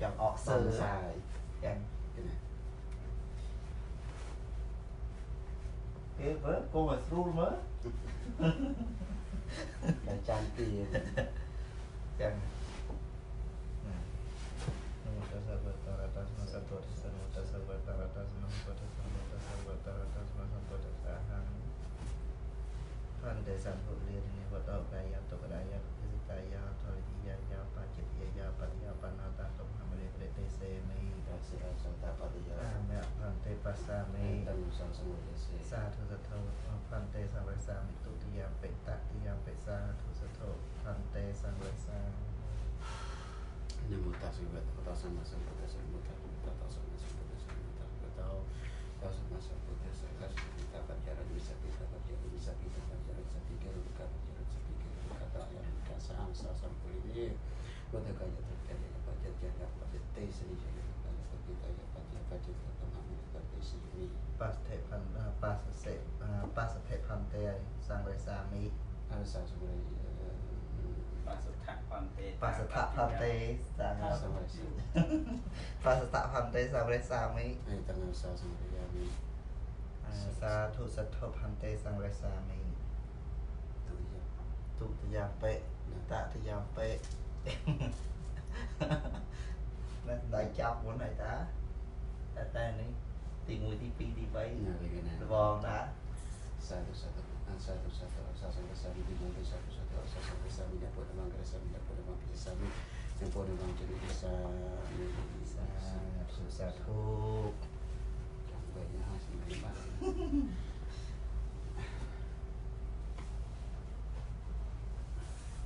ចាប់ទៅនឹងចាប់អកសើសើសាយចឹងគេណាគេមើលកុំឲ្យស្រួលមើលតែចាំទីចឹ เตสังเวสามิตุติยาเปตะติยาเปสาทุสโทพันเตสังเวสา sama sama bhagavata samma sambuddhassa Namo sama sama samma sambuddhassa Namo tassa sama sama sambuddhassa Namo tassa bhagavata samma sambuddhassa សាជរិបាសថៈផន្តេបាសថៈផន្តេសាមរិបាសថៈផន្តេសាមរិសាមិអេតនាសាសរិយាមិសាធុសទ្ធផន្តេសាមរិសាមិទុតិយាបេតតិយាបេណាស់ដៃចាប់មុនហើយតាតែតែនេះទី1ទី2ទី3របស់តាសាធុសទ្ធ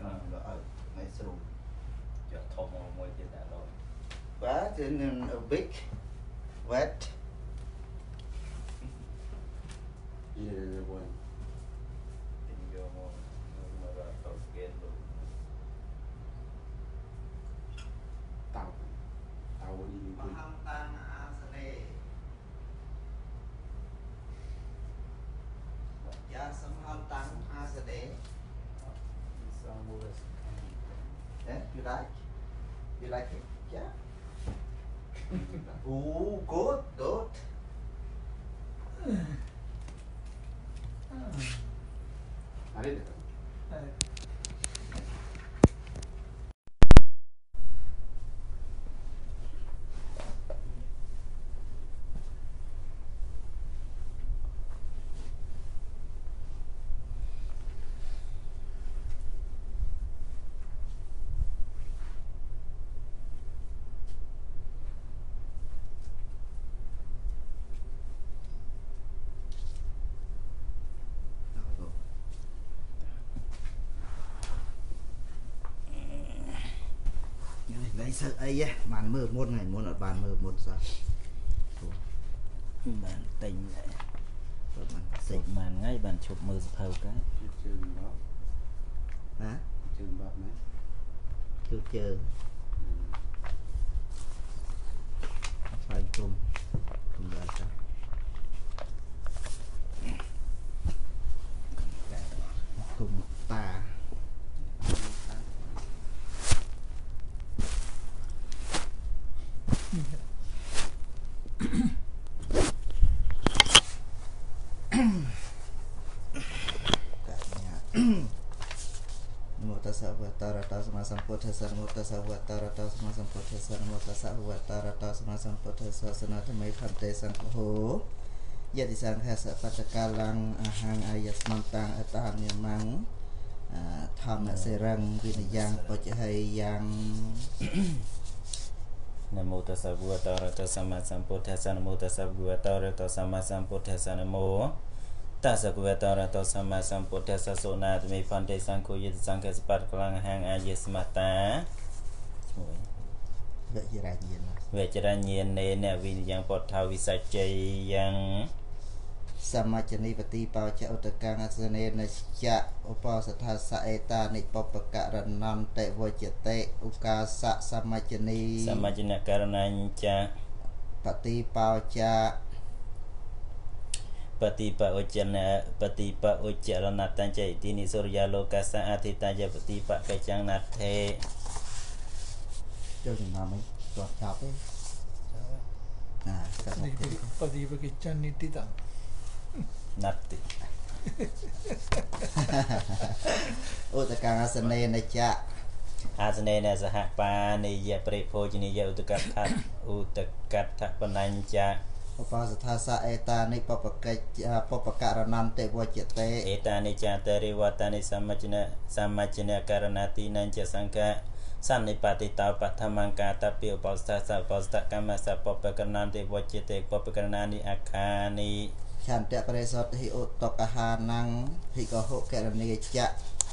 ដល់ឲ្យមិនស្រួលយកធំមកមួយទៀតដែរលោកបាទ in a big wet like it? Yeah. Ooh, good, នេះសើអីហ៎បានមើលមុនថ្ងៃមុនអត់បានមើលមុនសោះបានទិញដែរព្រោះมันសិសិចចបានថ្ងៃបានឈប់មើលសភៅកាជើងបោណាជើងបោណាជឿជើងស្វែងគុំគុំដល់ចាគុំតា នមោត ស្សៈវតរតសម្មាសម្ពុទ្ធស្សនមោតស្សៈវតរតសម្មាសម្ពុទ្ធស្សនមោតស្សៈវតរតសម្មាសម្ពុទ្ធស្សសនាធមេខន្តិសង្ឃោយតិសង្ឃសបច្ចកាលੰអហង្អាយស្មន្តាំងអតានិមੰអធម្មសិរੰវិនយ៉ាងបច្ចហេយ៉ាងនមោតស្សៈភៈវតរតសម្មាសម្ពុទ្ធស្សនមោតស្សៈភៈវតរតសម្មាសម្ពុទ្ធស្សនមោ តស្សៈភៈវតរតសម្មាសម្ពុទ្ធស្សសុណាទមេផន្តេសង្ឃោយិតសង្ឃសបតកលង្ហាងអាយស្មតាឈ្មោះវជារាញានវេចរញ្ញានេនវិនិយ៉ាងពុទ្ធវិសច្ច័យយ៉ាងសមច្ចនីបតិបោចឧតកាអសនេនច្ចៈឧបសថាសៈអេតានិបពករណន្តិវជតិឧកាសៈសមច្ចនីសមច្ចនករណញ្ចបតិបោចៈ पतिप उच्चन पतिप उच्चरणात्तां च इति निसुर्या लोकस्य अतिता च पतिपकैचां नाथे ចូលចំណាំវិញទាត់ចាប់ទេណាសាប់មកទេបតិបកិចានិតិតាណាត់ទីអូតកាងអសនេនចៈអាសនេនសហបានិយៈប្រិភោជនិយៈឧតកថាឧតកថាបណ្ណញ្ចា ឧបសថាសៈអេតានិបបកិច្ចបបករណន្តិវចតេអេតានិចតរិវតានិសមជ្ជនសមជ្ជនករណទីនញ្ចសង្ឃៈសន្និបតិតោបឋមង្កាតពិឧបស្ថាសឧបស្ថកម្មសពបករណន្តិវចតេបបករណានិអក្ខានិឆន្ទៈបរិសុទ្ធិឧតកហានੰភិក្ខុករណីចៈ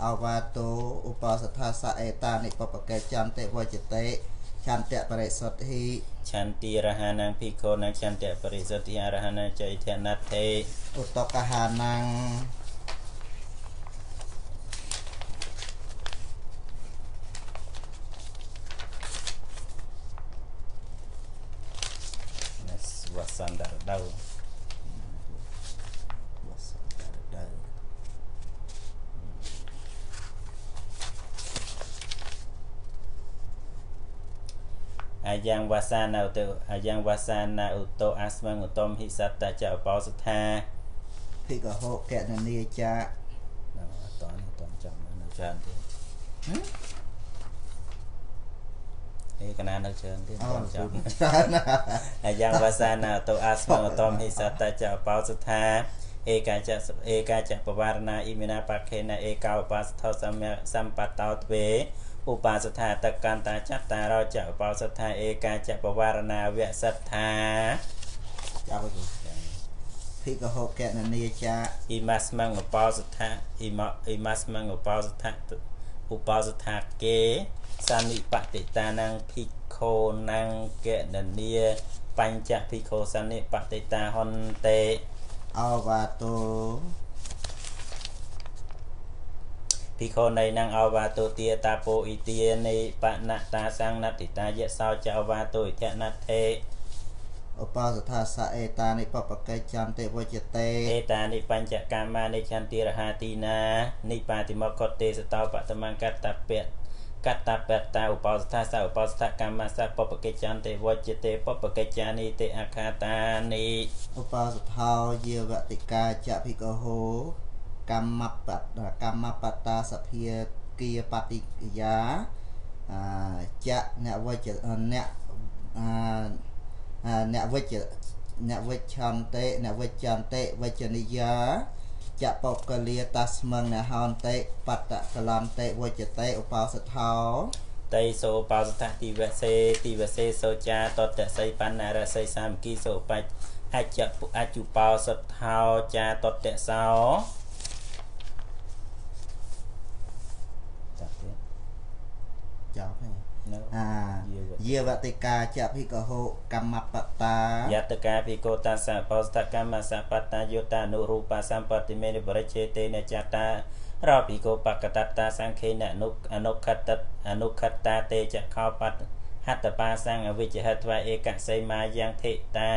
អវាតោឧបសថាសៈអេតានិបបកិច្ចន្តិវចតេឆន្ទៈបរិសុទ្ធិ ឆន្ទារហានភិក្ខុនឆន្ទៈបរិសុទ្ធិអរហណចៃធនដ្ឋេឧតកហានੰវសន្តរដៅ វសន្តរដៅ អាយ៉ាងវសានឧតអាយ៉ាងវសានឧតោអាស្មងឧត្តមហិសតចឧបោសថាភិក្ខុកណនីចៈអត់តនេះតចាំនៅច្រើនទៀតអេកណានៅច្រើនទៀតអូតចាំច្រើនណាស់អាយ៉ាងវសានឧតោអាស្មងឧត្តមហិសតចឧបោសថាឯកាចៈឯកាចៈបវារណាអ៊ីមេណាបខេណាឯកោឧបាសថោសម្យសម្បតោទ្វេ ឧបាសថាតកន្តាចត្តារោចឧបោសថាឯកាចៈបវារណាវសត្ថាចាប់ទៅភិក្ខុកណនីចៈអ៊ីម៉ាស្មងឧបោសថាអ៊ីម៉ាអ៊ីម៉ាស្មងឧបោសថាឧបោសថាគេសានិបតិតានងភិក្ខុនងកណនីបញ្ចភិក្ខុសានិបតិតាហន្តេអវាតោ ភិក្ខុនៃនឹងអវាទោទាតាពោអ៊ីទានៃបណតាសង្ណតិតាយសោចអវាទោអិតនថេឧបសថាសៈអេតានិបបកិច្ចន្តិវចតេអេតានិបញ្ចកម្មានិឆន្តិរហាទីណានិបាតិមកតទេសតោបតមង្កតពៈកតបតតាឧបោសថាសឧបោសថកម្មសពបកិច្ចន្តិវចតេបបកិច្ចានិទេអខាតានិឧបសថោយាវតិកាចភិក្ខុ កម្មបតកម្មបតាសភាគិយបតិកិយាអាចៈអ្នកវចអ្នកអាអ្នកវិជ្ជអ្នកវិច្ឆន្តិអ្នកវិច្ឆន្តិវិជ្ជនិយាចៈបកលាតាស្មឹងនហន្តិបតកលន្តិវចតេឧបោសថោតៃសោបោសថតិវសេតិវសេសោចាតតស័យបណ្ណារស័យសាមគីសោបច្ចអច្ចពុអច្ចុបោសថោចាតតសោតាទៀត ចប់ហើយនៅអាយាវតិកាចភិក្ខុកម្មបតាយតកាភិកោតាសៈបោសតកម្មសបតតាយុតានុរូបសម្បតិមេនិបរិជេតេនចតារោភិកោបកតតាសង្ខេនអនុអនុខតតអនុខតតាទេចខោបតហត្តបាសង្ឃអវិជ្ជហត្វាឯកសីមាយ៉ាងធិតា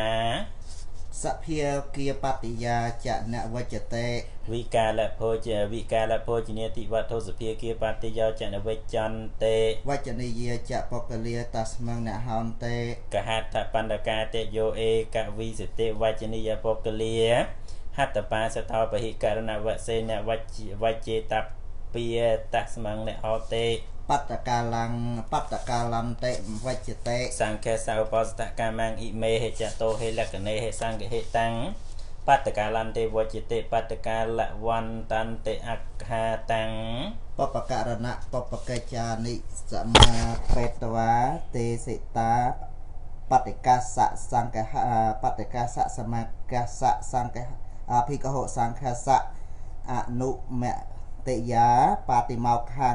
សភាគិយបតិយាចអ្នកវិជ្ជតេវិកាលភោជវិកាលភោជនីតិវត្ថុសភាគាបតិយោចនវិច្ចន្តេវចនីយាចបកលាតាស្មឹងអ្នកហន្តិកហត្ថបណ្ឌកាតេយោអេកវិសតិវចនីយពកលាហត្តបាសតោបហិករណវសេនវច្ចវច្ចេតពាតស្មងអ្នកអតេ បតកាលੰបតកាលន្តិវិជ្ជតេសង្ឃេសោបសតកាមាំងអ៊ីមេហេចតោហេលក្ខណេហេសង្ឃហេតាំងបតកាលន្តិវច្ចេតបតកាលវន្តន្តិអក្ខាតាំងបបករណៈបបកិច្ចានិសមាបេតវាទេសិតាបតិកាសៈសង្កហបតិកាសៈសមាកាសៈសង្កអភិកហុសង្ឃសៈអនុមតិយាបាតិមោខੰ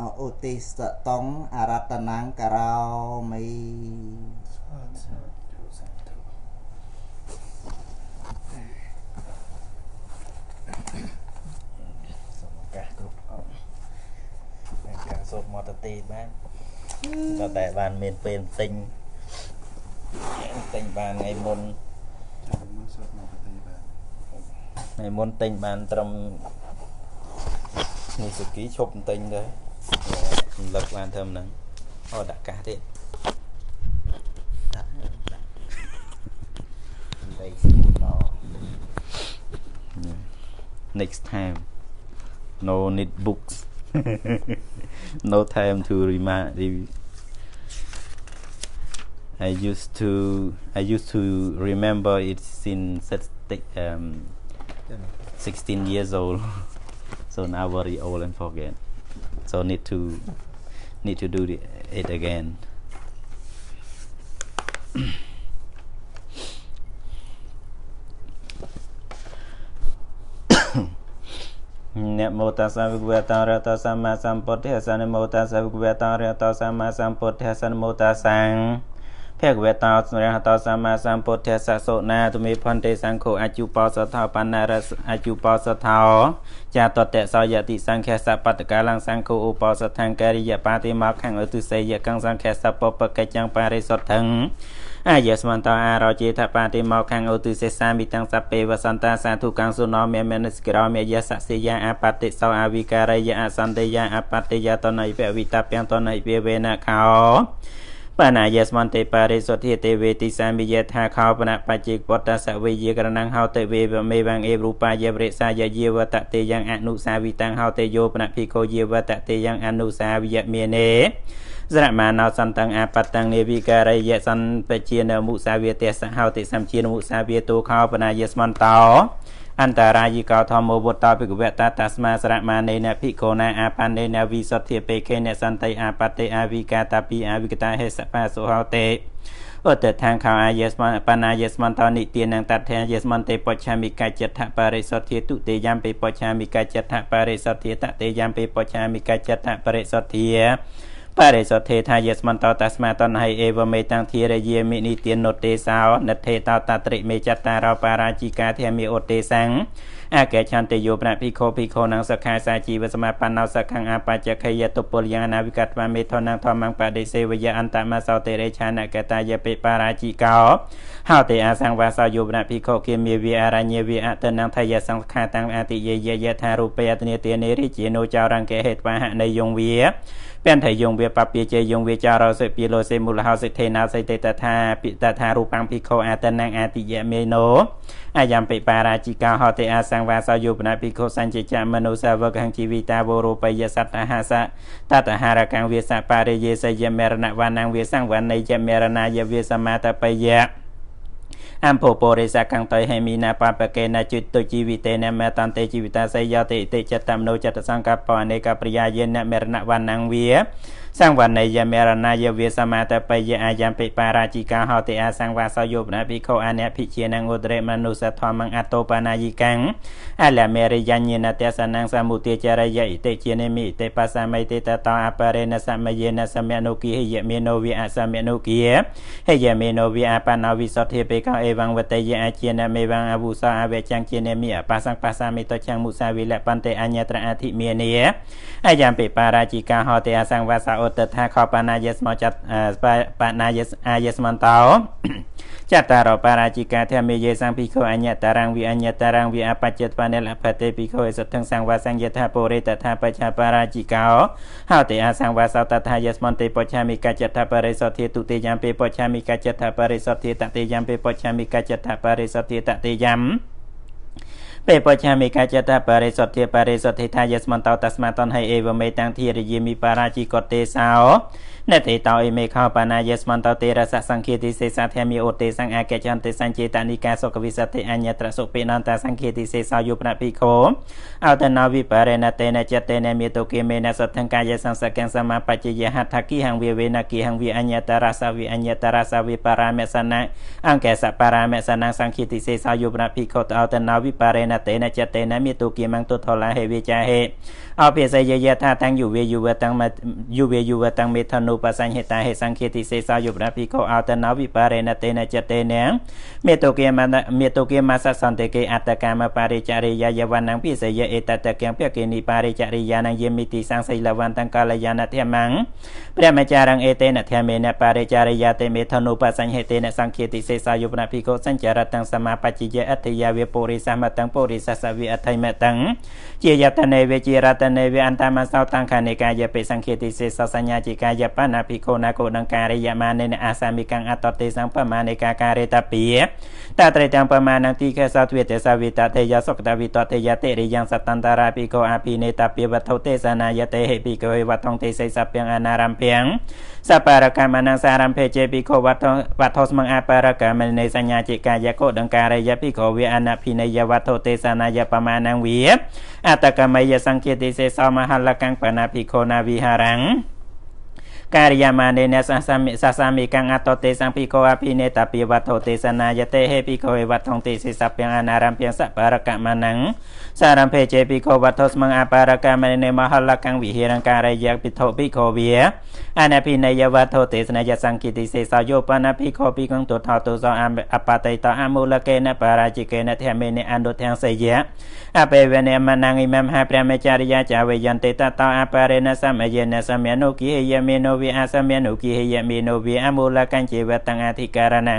ឧទិសតងអរតនង្ករោមីសូមឱកាសគ្រប់អង្គហើយការសូត្រមកទៅទីបានក៏តែបានមានពេលទិញទិញបានថ្ងៃមុនចាំមកសុទ្ធមកប្រទេសបាទថ្ងៃមុនទិញបានត្រឹមនេះសុគីឈប់ទិញទៅរំ លឹកបានត្រឹមហ្នឹងអូដាក់កាសទៀត ដាក់ដាក់ ដីស្គូតមក next time no need books no time to remind re- I used to I used to remember it since um 16 years old so now very old and forget so need to need to do the, it again. Namo tassa bhagavata arahato samma sambuddhassa Namo tassa bhagavata arahato samma sambuddhassa Namo tassa ភគវតោសម្រាប់តសម្មាសម្ពុទ្ធស្សសុណាទុមេផន្ទេសង្ឃោអជុបោសថោបណ្ណារសអជុបោសថោចាតតសយតិសង្ឃសបតកាលង្សង្ឃោឧបោសថង្ការិយបាតិមកខាងឧទុសេយកੰសង្ឃសពបកិច្ចੰបរិសុទ្ធੰអាយស្មន្តអារជេថបាតិមកខាងឧទុសេសាមិតាំងសពេវសន្តាសាធុកាំងសុណោមេមនស្ក្រោមេយសសិយាអបតិសោអវិការយអសន្តិយាអបតិយតនៃពវិតាព្យន្តនៃពវេនខោ បណ្ណាយស្មន្តិបរិសុទ្ធិទេវេតិសាមិយថាខោបនបច្ចេកពុទ្ធសវេយក្រណងហោតិវេវមេវងអេរូបាយវរិសាយយាវតតេយ៉ាងអនុសាវិតាំងហោតិយោបនភិក្ខុយាវតតេយ៉ាងអនុសាវិយមេនេស្រមាណោសន្តੰអបតੰនេវិការិយសន្បជានមុសាវិទសហោតិសំជានមុសាវិទូខោបណាយស្មន្តោ អន្តរាយិកោធម្មវត្តភិក្ខវតតស្មាស្រមានេនភិក្ខុណាអាបណ្ណេនវិសុទ្ធិពេខេនសន្តិអបតិអវិកាតាពីអវិកតាហេសបាសុហោតេឧត្តថាងខោអាយស្មនបណ្ណាយស្មន្តោនិទានតថេយស្មន្តិបច្ឆាមិកចិត្តបរិសុទ្ធិទុតិយំពេបច្ឆាមិកចិត្តបរិសុទ្ធិតតេយំពេបច្ឆាមិកចិត្តបរិសុទ្ធិ បរិសុទ្ធេថាយស្មន្តតស្មាតនហៃអេវមេតាំងធារយាមិនិទាននុទេសោនិទ្ធេតតត្រិមេចតារោបារាជីកាធមិឧទេសੰអកេឆន្តិយោប្រភិក្ខុភិក្ខុនងសខាសាជីវសមាបណ្ណោសខੰអបច្ចខយតុពលយានាវិកតមមេធនងធម្មងបដិសេវយអន្តមសោតិរេឆានកតាយបិបារាជីកោហោតិអាសង្វាសោយោប្រភិក្ខុគិមេវិអរញ្ញវិអតនងថយសង្ខាតាំងអតិយយយថារូបេអតនេទានេរិជានោចោរង្កេហេតវហនៃយងវា ពាន់ថយងវាបពាជេយងវាចារោសិពីលោសេមូលហោសិទ្ធេណាសិតេតថាពិតថារូបាំងភិក្ខុអតនងអតិយមេណោអាយំពិបារាជីកាហតិអាសង្វាសោយុបណភិក្ខុសញ្ចិចមនុសាវកហង្ជីវិតាវរូបយសតហាសតតហារកੰវាសបរិយេសយមរណវណ្ណវាសង្វណៃយមរណាយវាសមាតបយៈ អំភពរិសកੰតៃហេមីណាបបកេណាជិតជីវិតេនមតន្តេជីវិតាសយតិតិចតមនោចតសង្កបអនេកប្រយាយនមរណវណ្ណវា សង្វណយមេរណាយវាសមាតបយអាយំពិបារាជីកាហោតិអាសង្វាសយោបណភិក្ខុអនភិជានងឧត្រេមនុសធម្មងអតោបណាយិកੰអលមេរិយញ្ញនទេសនងសមុទិចរយិតិជានិមិតិបសមិតិតតអបរេនសមយេនសមនុគិហិយមេនោវិអសមនុគិហិយមេនោវិអបណវិសុទ្ធិបេកអេវងវតយអជានមេវងអវុសអវេចੰជានិមិអបសង្បសាមិតចੰមុសាវិលបន្តិអញ្ញត្រអធិមេនីអាយំពិបារាជីកាហោតិអាសង្វាសឧត្តថាខបណាយស្មចតបណាយសអាយស្មន្តោចតារបារាជីកាធមេយេសង្ភិក្ខុអញ្ញតារាងវិអញ្ញតារាងវិអបច្ចតបនិលភតេភិក្ខុសទ្ធងសង្វាសង្យថាពុរិតថាបច្ឆាបារាជីកោហោតិអាសង្វាសតថាយស្មន្តិបច្ឆាមិកច្ចតបរិសទ្ធិទុតិយំពេបច្ឆាមិកច្ចតបរិសទ្ធិតតិយំពេបច្ឆាមិកច្ចតបរិសទ្ធិតតិយំ ពេបច្ឆាមិកាចតបរិសុទ្ធិបរិសុទ្ធិថាយស្មន្តោតស្មាតនហៃអេវមេតាំងធារយេមិបារាជីកតេសោណតិតោអេមេខោបាណាយស្មន្តោទេរសសង្ឃេតិសេសាធមិអូទេសង្អាកេចន្តិសញ្ចេតនិកាសុខវិសតិអញ្ញត្រសុពេនន្តសង្ឃេតិសេសោយុបណភិក្ខុអតនោវិបរេណតេនចតេនមេតុគិមេនសទ្ធង្កាយសង្សកੰសមាបច្ចយហដ្ឋគិហង្វេវេនគិហង្វេអញ្ញតរសវិអញ្ញតរសវិបរាមេសនៈអង្គសបរាមេសនៈសង្ឃេតិសេសោយុបណភិក្ខុអតនោវិបរេណតេនចតេនមេតុគិមੰទុថលាហេវិចាហេអភិសេយយថាតាំងយុវេយុវតាំងយុវេយុវតាំងមេធនុបសញ្ញហេតាហេសង្ឃេតិសេសោយុបណភិក្ខុអតនោវិបរេណតេនចតេនមេតុគិមមេតុគិមសសន្តិកេអតកាមបរិចរិយាយវណ្ណពិសេយអេតតកំពកេនិបរិចរិយានយេមិតិសង្សីលវន្តង្កាលយានធម្មងព្រះមចារងអេតេនធម្មេនបរិចរិយាតេមេធនុបសញ្ញហេតេនសង្ឃេតិសេសោយុបណភិក្ខុសញ្ចរតੰសមាបច្ចយអតិយាវេពុរិសមតੰពុពុរិសសវិអថៃមតੰជាយតនេវេជារតនេវេអន្តមសោតង្ខនេកាយបិសង្ឃេតិសេសសញ្ញាជាកាយបណាភិក្ខុណាកោដង្ការិយមានេនអាសាមិកੰអតតេសង្បមានេកាការេតពីតត្រេទាំងបមាណទីកេសទ្វេទេសវិតតេយសុកតវិតតេយតិរិយងសតន្តរាភិក្ខុអភិនេតពីវត្ថុទេសនាយតេហេភិក្ខុវត្ថុទេសសព្យអនារំភៀងសបរកម្មនសារំភេជេភិក្ខុវត្ថុវត្ថុស្មងអបរកម្មនេសញ្ញាជាកាយកោដង្ការិយភិក្ខុវិអនភិនេយវត្ថុទេសនាយបមាណងវិអតកមយសង្ឃេតិសេសមហលកੰបណាភិក្ខុណាវិហារੰ ការិយាមានេនសសាមិសសាមិកੰអតតេសង្ភិកោអភិនេតពិវត្ថុទេសនាយតេហេភិកោវត្ថុទេសសព្យអនារំភសបរកមនੰសារំភេជេភិក្ខុវត្ថុស្មងអបរកម្មនេមហលកੰវិហិរង្ការយៈភិក្ខុភិក្ខុវិអនភិនយវត្ថុទេសនយសង្គិតិសេសយោបនភិក្ខុភិក្ខុទុថោទុសោអបតៃតអមូលកេនបរាជិកេនធមេនិអនុធាងសយៈអបេវនេមនងិមមហាព្រះមេចារិយាចាវេយន្តិតតោអបរេនសមយេនសមយនុគិយមេនោវិអសមយនុគិយមេនោវិអមូលកੰជីវតੰអធិការណੰ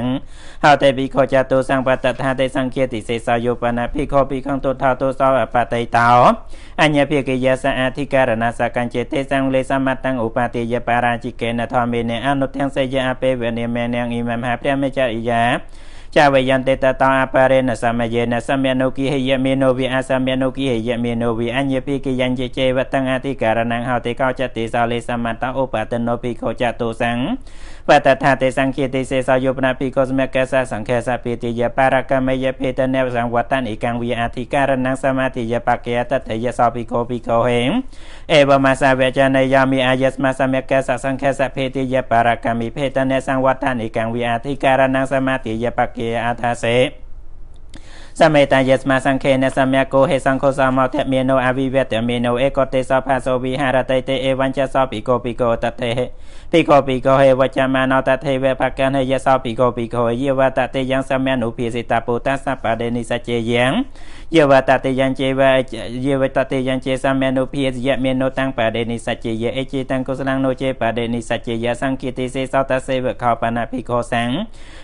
ហោតេភិក្ខុចតុសង្បតថាតេសង្ឃេតិសេសយោបនភិក្ខុភិក្ខុទុថោទុសោអបតៃតោអញ្ញភិកិយសអធិការណសកੰចេទេសង្លេសមតੰឧបតិយបរាជិកេនធមេនិអនុទាំងសយៈអបេវនេមេនងអ៊ីមមហាព្រះមេចារិយា ចាវយន្តិតតអបរិណសមយេនសមនុគិហយមេនោវិអសមនុគិហយមេនោវិអញ្ញភិកិយញ្ញជេវតង្អតិការណងហោតិកោចតិសោលេសមតឧបតនោភិក្ខុចតុស ង្ឃបតថាទេសង្ឃេតិសេសោយុបណាភិក្ខុសមកសសង្ឃេសពិតិយបរកម្មយភេតនេសង្វតនិកੰវិអធិការណងសមាតិយបកេតតយសោភិក្ខុភិក្ខុហេអេវមសាវេចនយាមិអាយស្មសមកសសង្ឃេសភេតិយបរកម្មភេតនេសង្វតនិកੰវិអធិការណងសមាតិយបកេអថាសេ សមេតាយស្មាសង្ខេនសមយកោហេសង្ឃោសមោតមេនោអវិវតមេនោអេកតេសផាសោវិហារតេតេអេវញ្ចសោពិកោពិកោតតេពិកោពិកោហេវចមាណោតតេវេបកណេយសោពិកោពិកោយវតតេយ៉ាងសមនុភិសិតពុតសបដេនិសជេយ៉ាងយវតតេយ៉ាងជេវយវតតេយ៉ាងជេសមនុភិសយមេនោតាំងបដេនិសជេយអេជេតាំងកុសលងនោជេបដេនិសជេយសង្គិតិសេសោតសេវខោបណភិកោសង្ឃ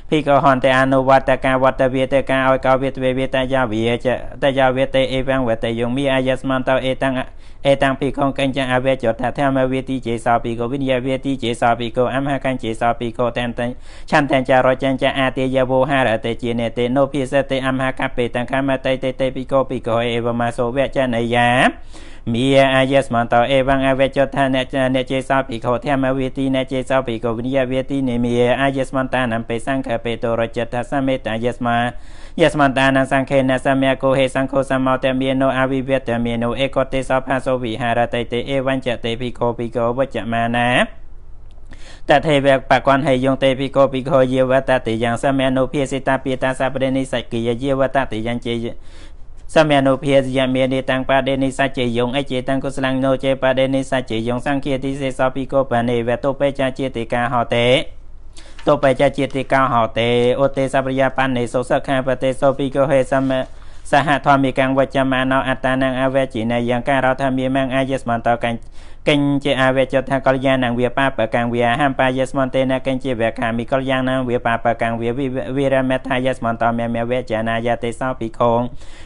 ភិក្ខុហន្តិអនុវត្តកាវត្តវិតកាឲ្យកោវិតវេវិតយាវិយចតយាវិតេអេវងវតយងមីអាយស្មន្តោអេតាំងអេតាំងភិក្ខុកញ្ចអវេចតធម្មវិតិចេសោភិក្ខុវិញ្ញាវិតិចេសោភិក្ខុអមហកញ្ចេសោភិក្ខុតេនតឆន្ទញ្ចរចញ្ចអាតិយវោហារតេជានេតេនោភិសតេអមហកបេតង្ខមតេតេតេភិក្ខុភិក្ខុអេវមសោវចនយា មីអាយស្មន្តោអេវងអវេចតនេនេចេសោភិក្ខុធម្មវិតិនេចេសោភិក្ខុវិញ្ញាវិតិនេមីអាយស្មន្តានំបេសង្ឃបេតរចតសមេតាយស្មាយស្មន្តានសង្ខេនសមយកោហេសង្ឃោសមោតមេនោអវិវតមេនោអេកតេសោផាសោវិហារតេតេអេវញ្ចតេភិក្ខុភិក្ខុវចមាណាតថេវបកនហេយងទេភិក្ខុភិក្ខុយវតតិយ៉ាងសមនុភិសិតាပိតាសពរិនិសកិយយវតតិយ៉ាងជេ សមនុភាសយមេនិតាំងបដេនិសច្ចេយងអេចេតាំងកុសលងនោចេបដេនិសច្ចេយងសង្ឃាតិសេសោភិក្ខុបនេវតុបេចាចេតិកាហោតេតុបេចាចេតិកាហោតេអូទេសព្រិយាបណ្ណេសុសខាបតេសោភិក្ខុហេសមសហធម្មិកੰវចមាណោអតានងអវេចិនយ៉ាងការោធម្មិមងអាយស្មន្តកញ្កិញ្ជាអវេចថាកល្យាណងវាបាបកាំងវាហំបាយស្មន្តេនកិញ្ជាវេខាមិកល្យាណងវាបាបកាំងវាវិរមេថាយស្មន្តមេមេវេចនាយទេសោភិក្ខុ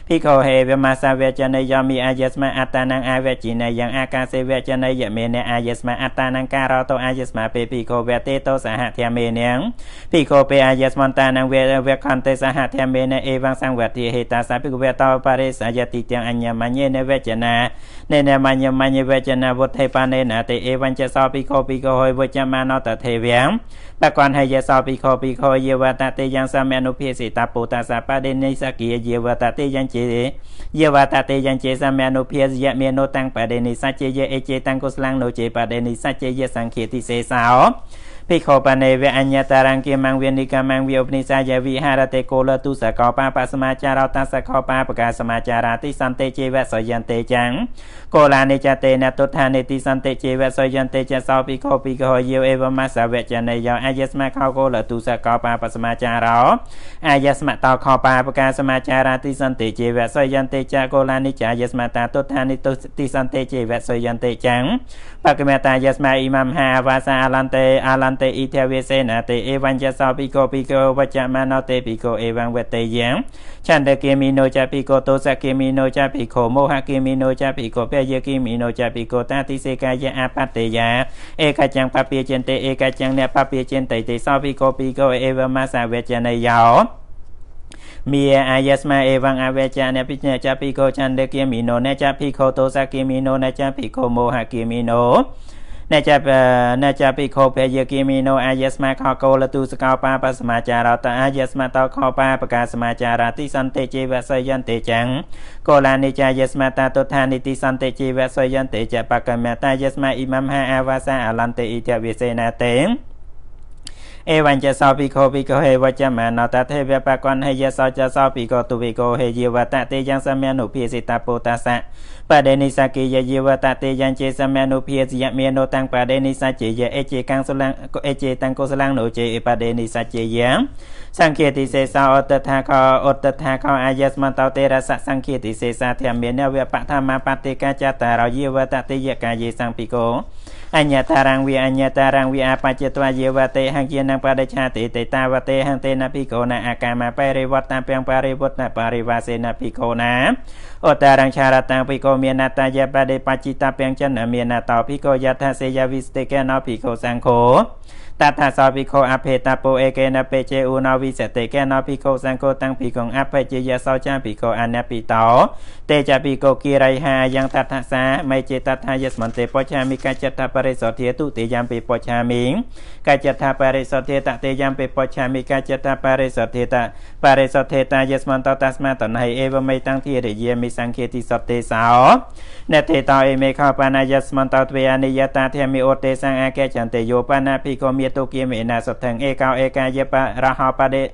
ភិក្ខុហេវមាសាវេចនយមិអាយស្មអតានងអវេចិនយ៉ាងអាកាសេវេចនយមេនអាយស្មអតានងការោតោអាយស្មពេភិក្ខុវេតេតោសហធម្មេនងភិក្ខុពេអាយស្មន្តានងវេវេខន្តិសហធម្មេនអេវងសង្វតិហេតាសាភិក្ខុវេតោបរិសយតិទាំងអញ្ញមញ្ញេនវេចនានេនមញ្ញមញ្ញវេចនាវុទ្ធេបានេនតិអេវញ្ចសោភិក្ខុភិក្ខុហិវចមាណតទេវំបកនហយសោភិក្ខុភិក្ខុយវតតិយ៉ាងសមនុភិសិតពុតសបដិនិសគិយវតតិយ៉ាងជេយវតតិយ៉ាងជេសមនុភិសយមេនុតាំងបដិនិសច្ចេយអេជេតាំងកុសលងនុជេបដិនិសច្ចេយសង្ឃេតិសេសោភិក្ខុបនេវអញ្ញតារង្គិមង្វេនិកមង្វេឧបនិស្សយវិហារតេកោលទុសកោបាបសមាចារោតសកោបាបកាសមាចារាតិសន្តិជីវសយន្តិចាំង កោលានិចតេនតុដ្ឋានិតិសន្តិជីវសយន្តិចសោភិក្ខុភិក្ខុយោអេវមសវចនយោអាយស្មខោកោលទុសកោបាបសមាចារោអាយស្មតោខោបាបកាសមាចារាតិសន្តិជីវសយន្តិចកោលានិចាយស្មតាតុដ្ឋានិតិសន្តិជីវសយន្តិចាំងបកមេតាយស្មអ៊ីម៉ាំហាវាសាអលន្តិអលន្ន្តេអ៊ីធាវិសេនាទេអេវញ្ចសោភិក្ខុភិក្ខុវចមាណោទេភិក្ខុអេវង្វតេយ៉ាងឆន្ទគិមីណោចភិក្ខុទោសគិមីណោចភិក្ខុមោហគិមីណោចភិក្ខុពយគិមីណោចភិក្ខុតាតិសេកាយអបតេយាឯកច្ចੰបពាចិនទេឯកច្ចੰអ្នកបពាចិនទេទេសោភិក្ខុភិក្ខុអេវមាសវេចនយោមីអាយស្មាអេវងអវេចាអ្នកពិជ្ជាភិក្ខុចន្ទគិមីណោអ្នកចភិក្ខុទោសគិមីណោអ្នកចភិក្ខុមោហគិមីណោ អ្នកចាប់អ្នកចាប់ពីខោពេយគីមីណូអាយស្មាខកោលទុសកោបាបសមាចារតអាយស្មាតខោបាបកាសមាចារតិសន្តិជីវសយន្តិចាំងកោលានិចាយស្មាតតុថានិតិសន្តិជីវសយន្តិចបកមតាយស្មាអ៊ីម៉ាំហាអាវាសាអលន្តិអ៊ីទវិសេនាតេ អេវញ្ចសោភិក្ខុភិក្ខុហេវចមាណតទេវបកនហេយសោចសោភិក្ខុទុវិកោហេយវតទេយ៉ាងសមានុភិសិតពោតាសៈបដេនិសកិយយវតទេយ៉ាងចេសមានុភិសិយមេនោតាំងបដេនិសជេយអេជេកាំងសលੰអេជេតាំងកុសលੰនោជេបដេនិសជេយ៉ាងសង្ឃេតិសេសោអតថាកោអតថាកោអាយស្មតោទេរសសង្ឃេតិសេសាធម្មនវបដ្ឋមបតិកាចតារយវតទេយកាយេសង្ភិកោ អញ្ញតារាងវិអញ្ញតារាងវិអបច្ចតវយវតេហង្ជានបដិឆាតិតេតាវតេហង្តេនភិកោណាអាកាមបរិវត្តតាពាំងបរិវត្តនបរិវាសេនភិកោណា អតារង្ឆារតាំភិកោមាននតាយបដិបច្ចិតាពាំងចិនមាននតោភិកោយថាសេយវិស្តិកេណោភិកោសង្ឃោតថាសោភិក្ខុអភេតពោអេកេណពេជេឧណវិសតិកេណភិក្ខុសង្ឃោតាំងភិក្ខុអភេជយសោចាភិក្ខុអនពិតោតេចភិក្ខុគិរិហាយ៉ាងតថាសាមេចេតថាយស្មន្តិបច្ឆាមិកច្ចតបរិសទ្ធិទុតិយ៉ាងពិបច្ឆាមិកច្ចតបរិសទ្ធិតតេយ៉ាងពិបច្ឆាមិកច្ចតបរិសទ្ធិតបរិសទ្ធិតាយស្មន្តតស្មាតណៃអេវមេតាំងធិរិយាមិសង្ឃេតិសតេសោណតេតោអេមេខោបាណាយស្មន្តទ្វេអនិយតាធមិអូតេសង្អកេចន្តិយោបាណាភិក្ខុមេតុគិមេណាសថងឯកោឯកាយបរហោបដិ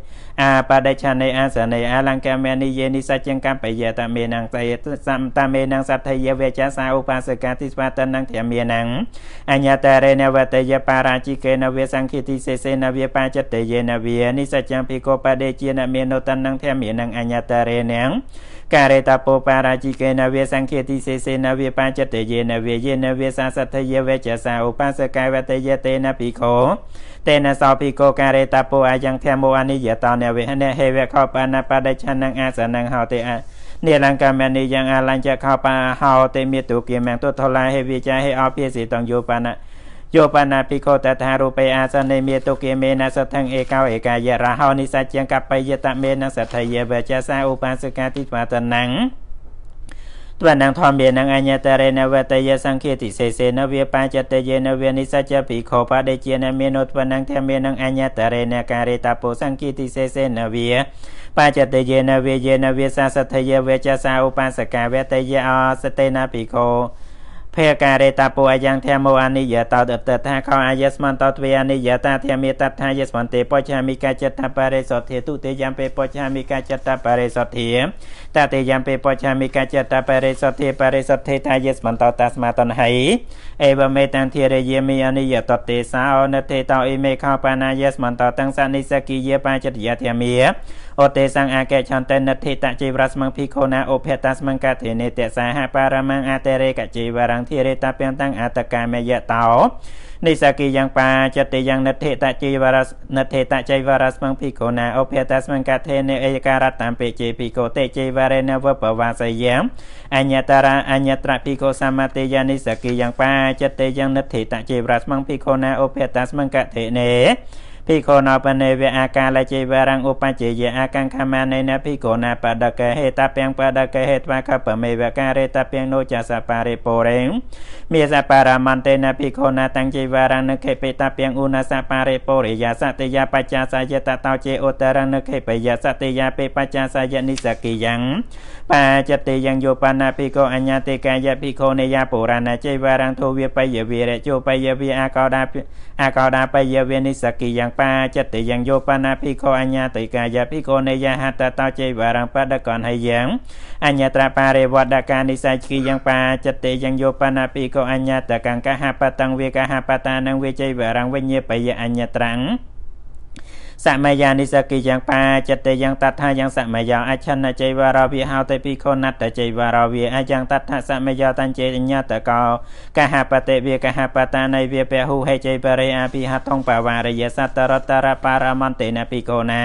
អាបដិឆនេអាសនេអលង្កមេនិយេនិសច្ចង្កំបយតមេនងសយសំតមេនងសទ្ធិយវេចាសាឧបាសកាតិស្វាតនងធមេនងអញ្ញតរេនវតយបារាជិកេនវេសង្ឃិតិសេសេនវេបាចតយេនវេនិសច្ចង្ភិកោបដិជានមេនោតនងធមេនងអញ្ញតរេនង ការេតពោបារាជិកេនវេសង្ឃេតិសេសេនវេបាចតយេនវេយេនវេសាសទ្ធិយវេចសាឧបាសកាយវតយេតេនភិក្ខុតេនសោភិក្ខុការេតពោអាយ៉ាងធម្មោអនិយតនវេហនេហេវេខោបាណបដិឆនងអាសនងហោតេអនេលង្កាមនីយ៉ាងអាលញ្ចខោបាហោតេមេតុគិមងទុថលាហេវិចាហេអភិសិតងយោបាណា យោបណាភិក្ខុតថារូបេអាសនេមេតុគិមេនសថងឯកោឯកាយរហោនិសច្ចង្កបយតមេនសទ្ធិយវេចសាឧបាសកាតិស្វាតនੰត្វនងធម្មេនងអញ្ញតរេនវតយសង្ឃេតិសេសេនវេបាចតយេនវេនិសច្ចភិក្ខុបដិជានមេនុត្វនងធម្មេនងអញ្ញតរេនការេតពោសង្ឃេតិសេសេនវេបាចតយេនវេយេនវេសាសទ្ធិយវេចសាឧបាសកាវតយេអសតេនភិក្ខុ ភេការេតាពោអយ៉ាងធម្មោអនិយតោតតថាខោអាយស្មន្តទ្វេអនិយតាធម្មេតថាយស្មន្តិបច្ឆាមិកាចតបរិសទ្ធិទុតិយ៉ាងពេបច្ឆាមិកាចតបរិសទ្ធិតតេយ៉ាងពេបច្ឆាមិកាចតបរិសទ្ធិបរិសទ្ធិតាយស្មន្តតស្មាតនហៃអេវមេតាំងធិរយេមិអនិយតតេសោនទេតោអេមេខោបាណាយស្មន្តតੰសនិសគិយបាចតយធម្មេ អទេសង្អកេឆន្តិនិធិតជីវរស្មងភិក្ខុណាឧបេតស្មងកធិនេតសាហបរមងអតេរេកជីវរងធិរេតពាំងតាំងអតកាមេយតោនិសគិយ៉ាងបាចតិយ៉ាងនិធិតជីវរសនិធិតជីវរស្មងភិក្ខុណាឧបេតស្មងកធិនេអេការតតាមពេជេភិក្ខុតេជីវរេនវបវាសយ៉ាងអញ្ញតរាអញ្ញត្រភិក្ខុសមតិយានិសគិយ៉ាងបាចតិយ៉ាងនិធិតជីវរស្មងភិក្ខុណាឧបេតស្មងកធិនេ ភិក្ខុណបនេវអាកាលជីវរងឧបជាយអកង្ខមានេនភិក្ខុណបដកហេតពាំងបដកហេតវកបមេវការេតពាំងនោចសបរិពោរេងមេសបរមន្តេនភិក្ខុណតាំងជីវរងនខេបេតពាំងឧណសបរិពោរិយាសតិយាបច្ចាសាយតតោជេឧតរនខេបយសតិយាពេបច្ចាសាយនិសកិយ៉ាងបាចតិយ៉ាងយោបាណាភិក្ខុអញ្ញាតិកាយភិក្ខុនេយពុរាណជីវរងធោវិបយវិរជោបយវិអាកោដាអាកោដាបយវិនិសកិយ៉ាងបាចិត្តយ៉ាងយោបាណាភិក្ខុអញ្ញាតិកាយភិក្ខុនេយហតតោជេវរងបដកនហើយយ៉ាងអញ្ញត្រាបារិវត្តកានិស័យគិយ៉ាងបាចិត្តយ៉ាងយោបាណាភិក្ខុអញ្ញតកង្កហបតੰវេកហបតានឹងវេជេវរងវិញ្ញបយអញ្ញត្រាំង សមយានិសកិយ៉ាងបាចិត្តេយ៉ាងតថាយ៉ាងសមយាអច្ឆនចៃវរវិហោតេភិក្ខុណត្តចៃវរវិអយ៉ាងតថាសមយាតញ្ចេអញ្ញតកោកហបតិវិកហបតានៃវិពហុហេចៃបរិអភិហតងបវារិយសតរតរបារមន្តេនភិក្ខុណា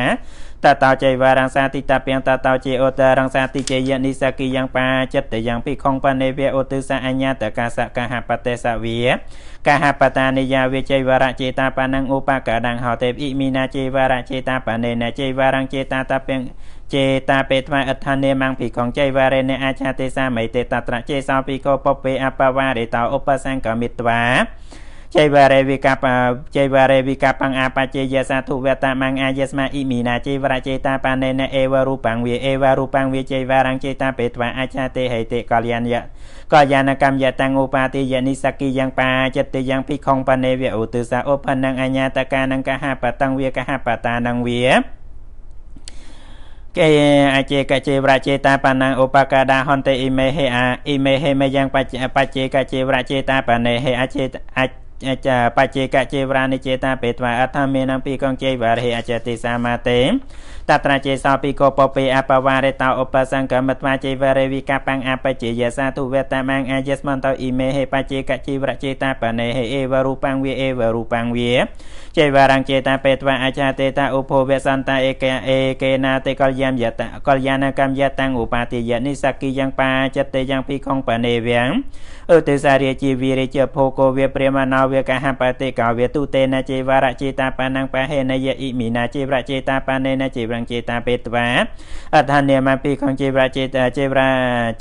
តតោចៃវរង្សាតិតពាំងតតោជាឧត្តរង្សាតិជយនិសកិយ៉ាងបាចិត្តយ៉ាងភិក្ខុបនេវឧទិសអញ្ញតកាសកហបតេសវិកហបតានិយាវិជ័យវរចេតាបណੰឧបកដង្ហោទេអ៊ីមីណាជ័យវរចេតាបនេនជ័យវរង្ចេតាតពេងចេតាពេថ្មអដ្ឋានេមង្គភិកងចៃវរេនអាចាទេសាមិទេតត្រចេសោភិកោពពេអបវារិតោឧបសង្កមិត្វា ចៃវរេវិកបចៃវរេវិកបង្អាបជេយសាធុវតមង្អាយស្មាអ៊ីមីណាចៃវរចេតាបានេនអេវរូបង្វាអេវរូបង្វាចៃវរង្ចេតាពេថ្វាអាចាទេហេទេកល្យានយៈក៏យានកម្មយតាំងឧបាតិយនិសកិយ៉ាងបាចិត្តយ៉ាងភិក្ខុបនេវឧទិសាឧបនੰអញ្ញាតកានੰកហបតੰវាកហបតានੰវាកេអជេកជេវរចេតាបណាឧបកាដាហន្តិអ៊ីមេហេអាអ៊ីមេហេមេយ៉ាងបច្ចបច្ចេកជេវរចេតាបនេហេអជេអ ចាបច្ចេកជេវរានិចេតាពេត្វាអដ្ឋមេនំពីកងជេវរហេអចតិសាមាទេតត្រាចេសោពីកោពពេអបវារេតោឧបសង្កមត្វាជេវរេវិកបាំងអបជាយសាទុវេតមាំងអាយស្មន្តោអ៊ីមេហេបច្ចេកជីវរចេតាបនេហេអេវរូបាំងវាអេវរូបាំងវាជេវរង្ចេតាពេត្វាអាចាទេតាឧបវេសន្តាអេកេអេកេណាទេកលយាមយតកលយានកម្មយតាំងឧបាតិយនិសកិយ៉ាងបាចិត្តទេយ៉ាងពីខងបនេវាំងឧទិសារិជីវិរិជភោគោវាព្រាមណោវាកហបតិកោវាទុតេនចេវរចេតាបាណੰបហេនយអ៊ីមីណាចេវរចេតាបានេនចេវរង្ចេតាពេត្វាអដ្ឋានេមពីខងចេវរចេតាចេវរ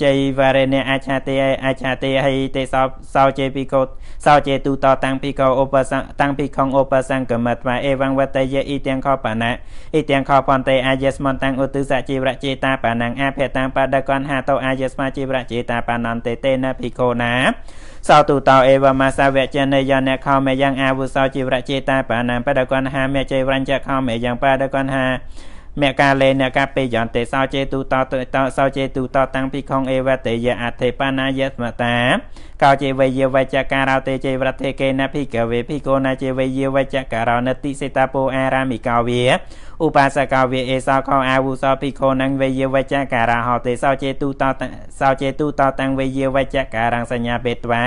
ចេវរេនអច្ឆទេអច្ឆទេហិទេសោសោចេពីកោសោចេទុតតាំងពីកោឧបសតាំងពីខងឧបសង្កមត្វាអេវងវតយអ៊ីទាំងខបណៈអ៊ីទាំងខបន្ទេអាយស្មន្តាំងឧទិសចេវរចេតាបាណੰអភេតាំងបដកនហតោអាយស្មាចេវរចេតាបាណន្ទេតេនភិក្ខុណា សោតុតោអេវមាសាវចនេយអ្នកខោមេយ៉ាងអាវុសោជីវរចេតាបាណាបដកនហាមេជ័យវរញ្ចខោមេយ៉ាងបដកនហាមកាលេនកាពេយន្តិសោចេទុតតសោចេទុតតាំងពីខងអេវតេយអធិបាណាយស្មតាកោចេវយវចការោទេចេវរតេកេនភិកវេភិកោណាចេវយវចការោនតិសេតាពោអារាមិកោវាឧបាសកវាអេសោខោអាវុសោភិក្ខុនឹងវេយវចការៈហោទេសោចេតុតសោចេតុតតាំងវេយវចការៈសញ្ញាបេត្វា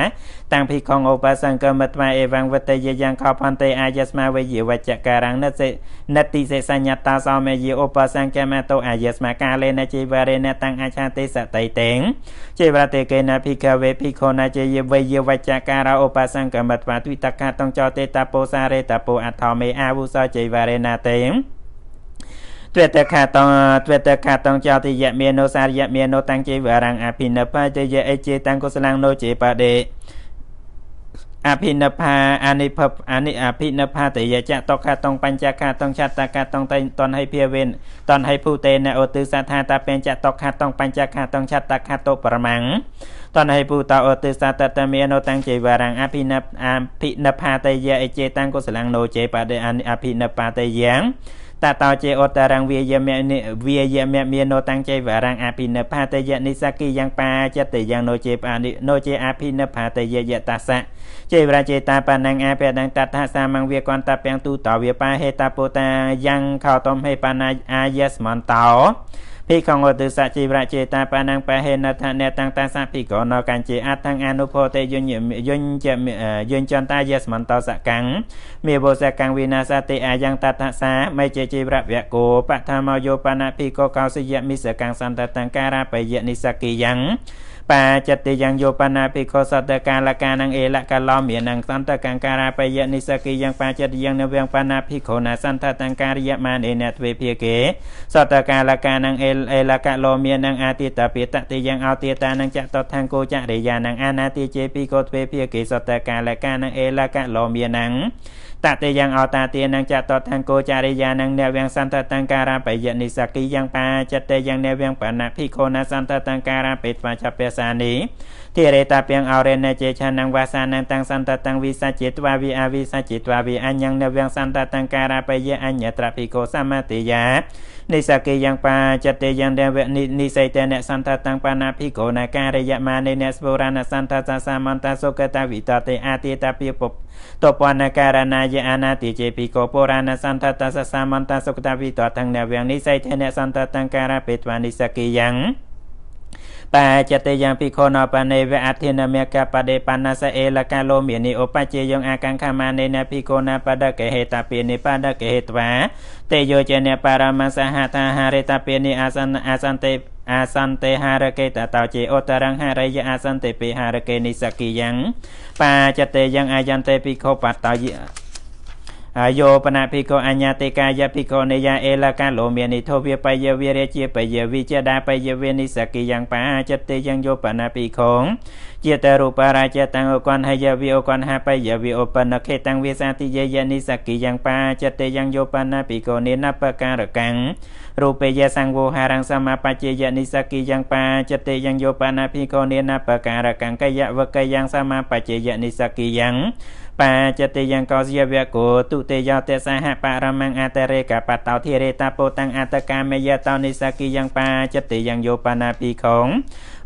តាំងភិក្ខុឧបាសង្កមត្វាអេវងវតេយយ៉ាងខោផន្តិអាយស្មាវេយវចការៈនិសិនតិសេសញ្ញតាសោមេយឧបាសង្កមតោអាយស្មាកាលេនជីវរេនតាំងអាឆាទេសតៃតេងជីវរតេកេនភិក្ខវេភិក្ខុណាជយវេយវចការៈឧបាសង្កមត្វាទវិតកាតងចតេតាពោសារេតាពោអថោមេអាវុសោជីវរេណាតេងទ្វេតខាតងទ្វេតខាតងចោតិយមេនោសារិយមេនោតាំងជេវរង្អភិនបតយអេជេតាំងកុសលងនោជេបដេ អភិនផាអនិភពអនិអភិនផាតយចតកខតងបញ្ចខតងចតកតងតៃតនហៃភាវេនតនហៃភូតេនអូទិសថាតាពេញចតកខតងបញ្ចខតងចតកតោប្រមាំងតនហៃភូតអូទិសតតមេនោតាំងជេវរង្អភិនអភិនផាតយអេជេតាំងកុសលងនោជេបដេអភិនផាតយ៉ាង តតោចេអតរងវាយមវាយមមាននោតាំងចេវរងអភិនផាតយនិសគិយ៉ាងបាចិត្តយ៉ាងនោចេបានិនោចេអភិនផាតយយតសៈចេវរចេតាបណੰអភិដងតតសាមងវាកន្តពាំងទូតវាបាហេតពោតាយ៉ាងខោតំហេបណាអាយស្មន្តោ ភិក្ខុឧទិសជីវរចេតាបាណੰបហេណតនេតាំងតាសភិក្ខុណកញ្ចេអតੰអនុភោតេយញ្ញយញ្ញយញ្ញចន្តាយស្មន្តោសកាំងមេវោសកាំងវិណាសតិអាយ៉ាងតតសាមេចេជីវរវកោបឋមយោបណភិក្ខុកោសយមិសកាំងសន្តតង្ការាបយនិសកិយ៉ាង បាចិត្តយ៉ាងយោបណាភិក្ខុសតកាលកានងអេលកឡោមានងសន្តកង្ការាបយនិសកិយ៉ាងបាចិត្តយ៉ាងនវងបាណាភិក្ខុណាសន្តតង្ការិយមានេនទ្វេភាកេសតកាលកានងអេលអេលកឡោមានងអាទិតពិតតិយ៉ាងអោទាតានឹងចតថង្គោចរិយានឹងអានាតិជេភិក្ខុទ្វេភាកេសតកាលកានងអេលកឡោមានង តតេយ៉ាងអតាទានឹងចតតថង្គោចារិយានឹងអ្នកវៀងសន្តតង្ការាបយនិសកិយ៉ាងបាចិត្តេយ៉ាងអ្នកវៀងបណភិក្ខុណាសន្តតង្ការាបេត្វាចពសានី ធិរេតាពីងអរេណេជេឆានងវាសានងតាំងសន្តតាំងវិសាចេតវាវិអវិសាចេតវាវិអញ្ញងនវៀងសន្តតាំងការៈបយៈអញ្ញត្រភិកោសមតិយានិសកេយ៉ាងបាចតេយ៉ាងដេវនិនិស័យតេអ្នកសន្តតាំងបាណាភិកោណាការយៈមានេអ្នកស្វរណសន្តតាសាមន្តសុគតវិតតេអតិតាភិពតពនការណាយអនាតិជេភិកោពុរាណសន្តតាសសាមន្តសុគតវិតតទាំងអ្នកវៀងនិស័យតេអ្នកសន្តតាំងការៈពេទ្វានិសកេយ៉ាង បាចតេយ៉ាងភិក្ខុណបនេវអធិនមេកបដេបណសអេលកាលោមេនិឧបជាយងអកង្ខមានេនភិក្ខុណបដកេហេតពេនិបដកេហេត្វាតេយោចេនបរមសហតាហារេតពេនិអាសនអាសន្តិអាសន្តិហារកេតតោជេអតរង្ហារយអាសន្តិពេហារកេនិសគិយ៉ាងបាចតេយ៉ាងអាយន្តិភិក្ខុបតោយ អាយោបណភិក្ខុអញ្ញាតិកាយភិក្ខុនេយអេលកាលោមេនិធោវិបយវិរិជាបយវិជដាបយវិនិសកិយ៉ាងបាចតិយ៉ាងយោបណភិក្ខុជាតរូបរាជតាំងអកនហយវិអកនហបយវិអបនខេតាំងវិសាតិយយនិសកិយ៉ាងបាចតិយ៉ាងយោបណភិក្ខុនេនបការកាំងរូបេយសង្វោហារង្សមបច្ចយនិសកិយ៉ាងបាចតិយ៉ាងយោបណភិក្ខុនេនបការកាំងកយវកយ៉ាងសមបច្ចយនិសកិយ៉ាង បាចតិយ៉ាងកោសយវកោទុទេយោទេសហបរមង្គអតរេកបតោធិរេតាពោតាំងអតកាមេយតោនិសកិយ៉ាងបាចតិយ៉ាងយោបណាភិក្ខុ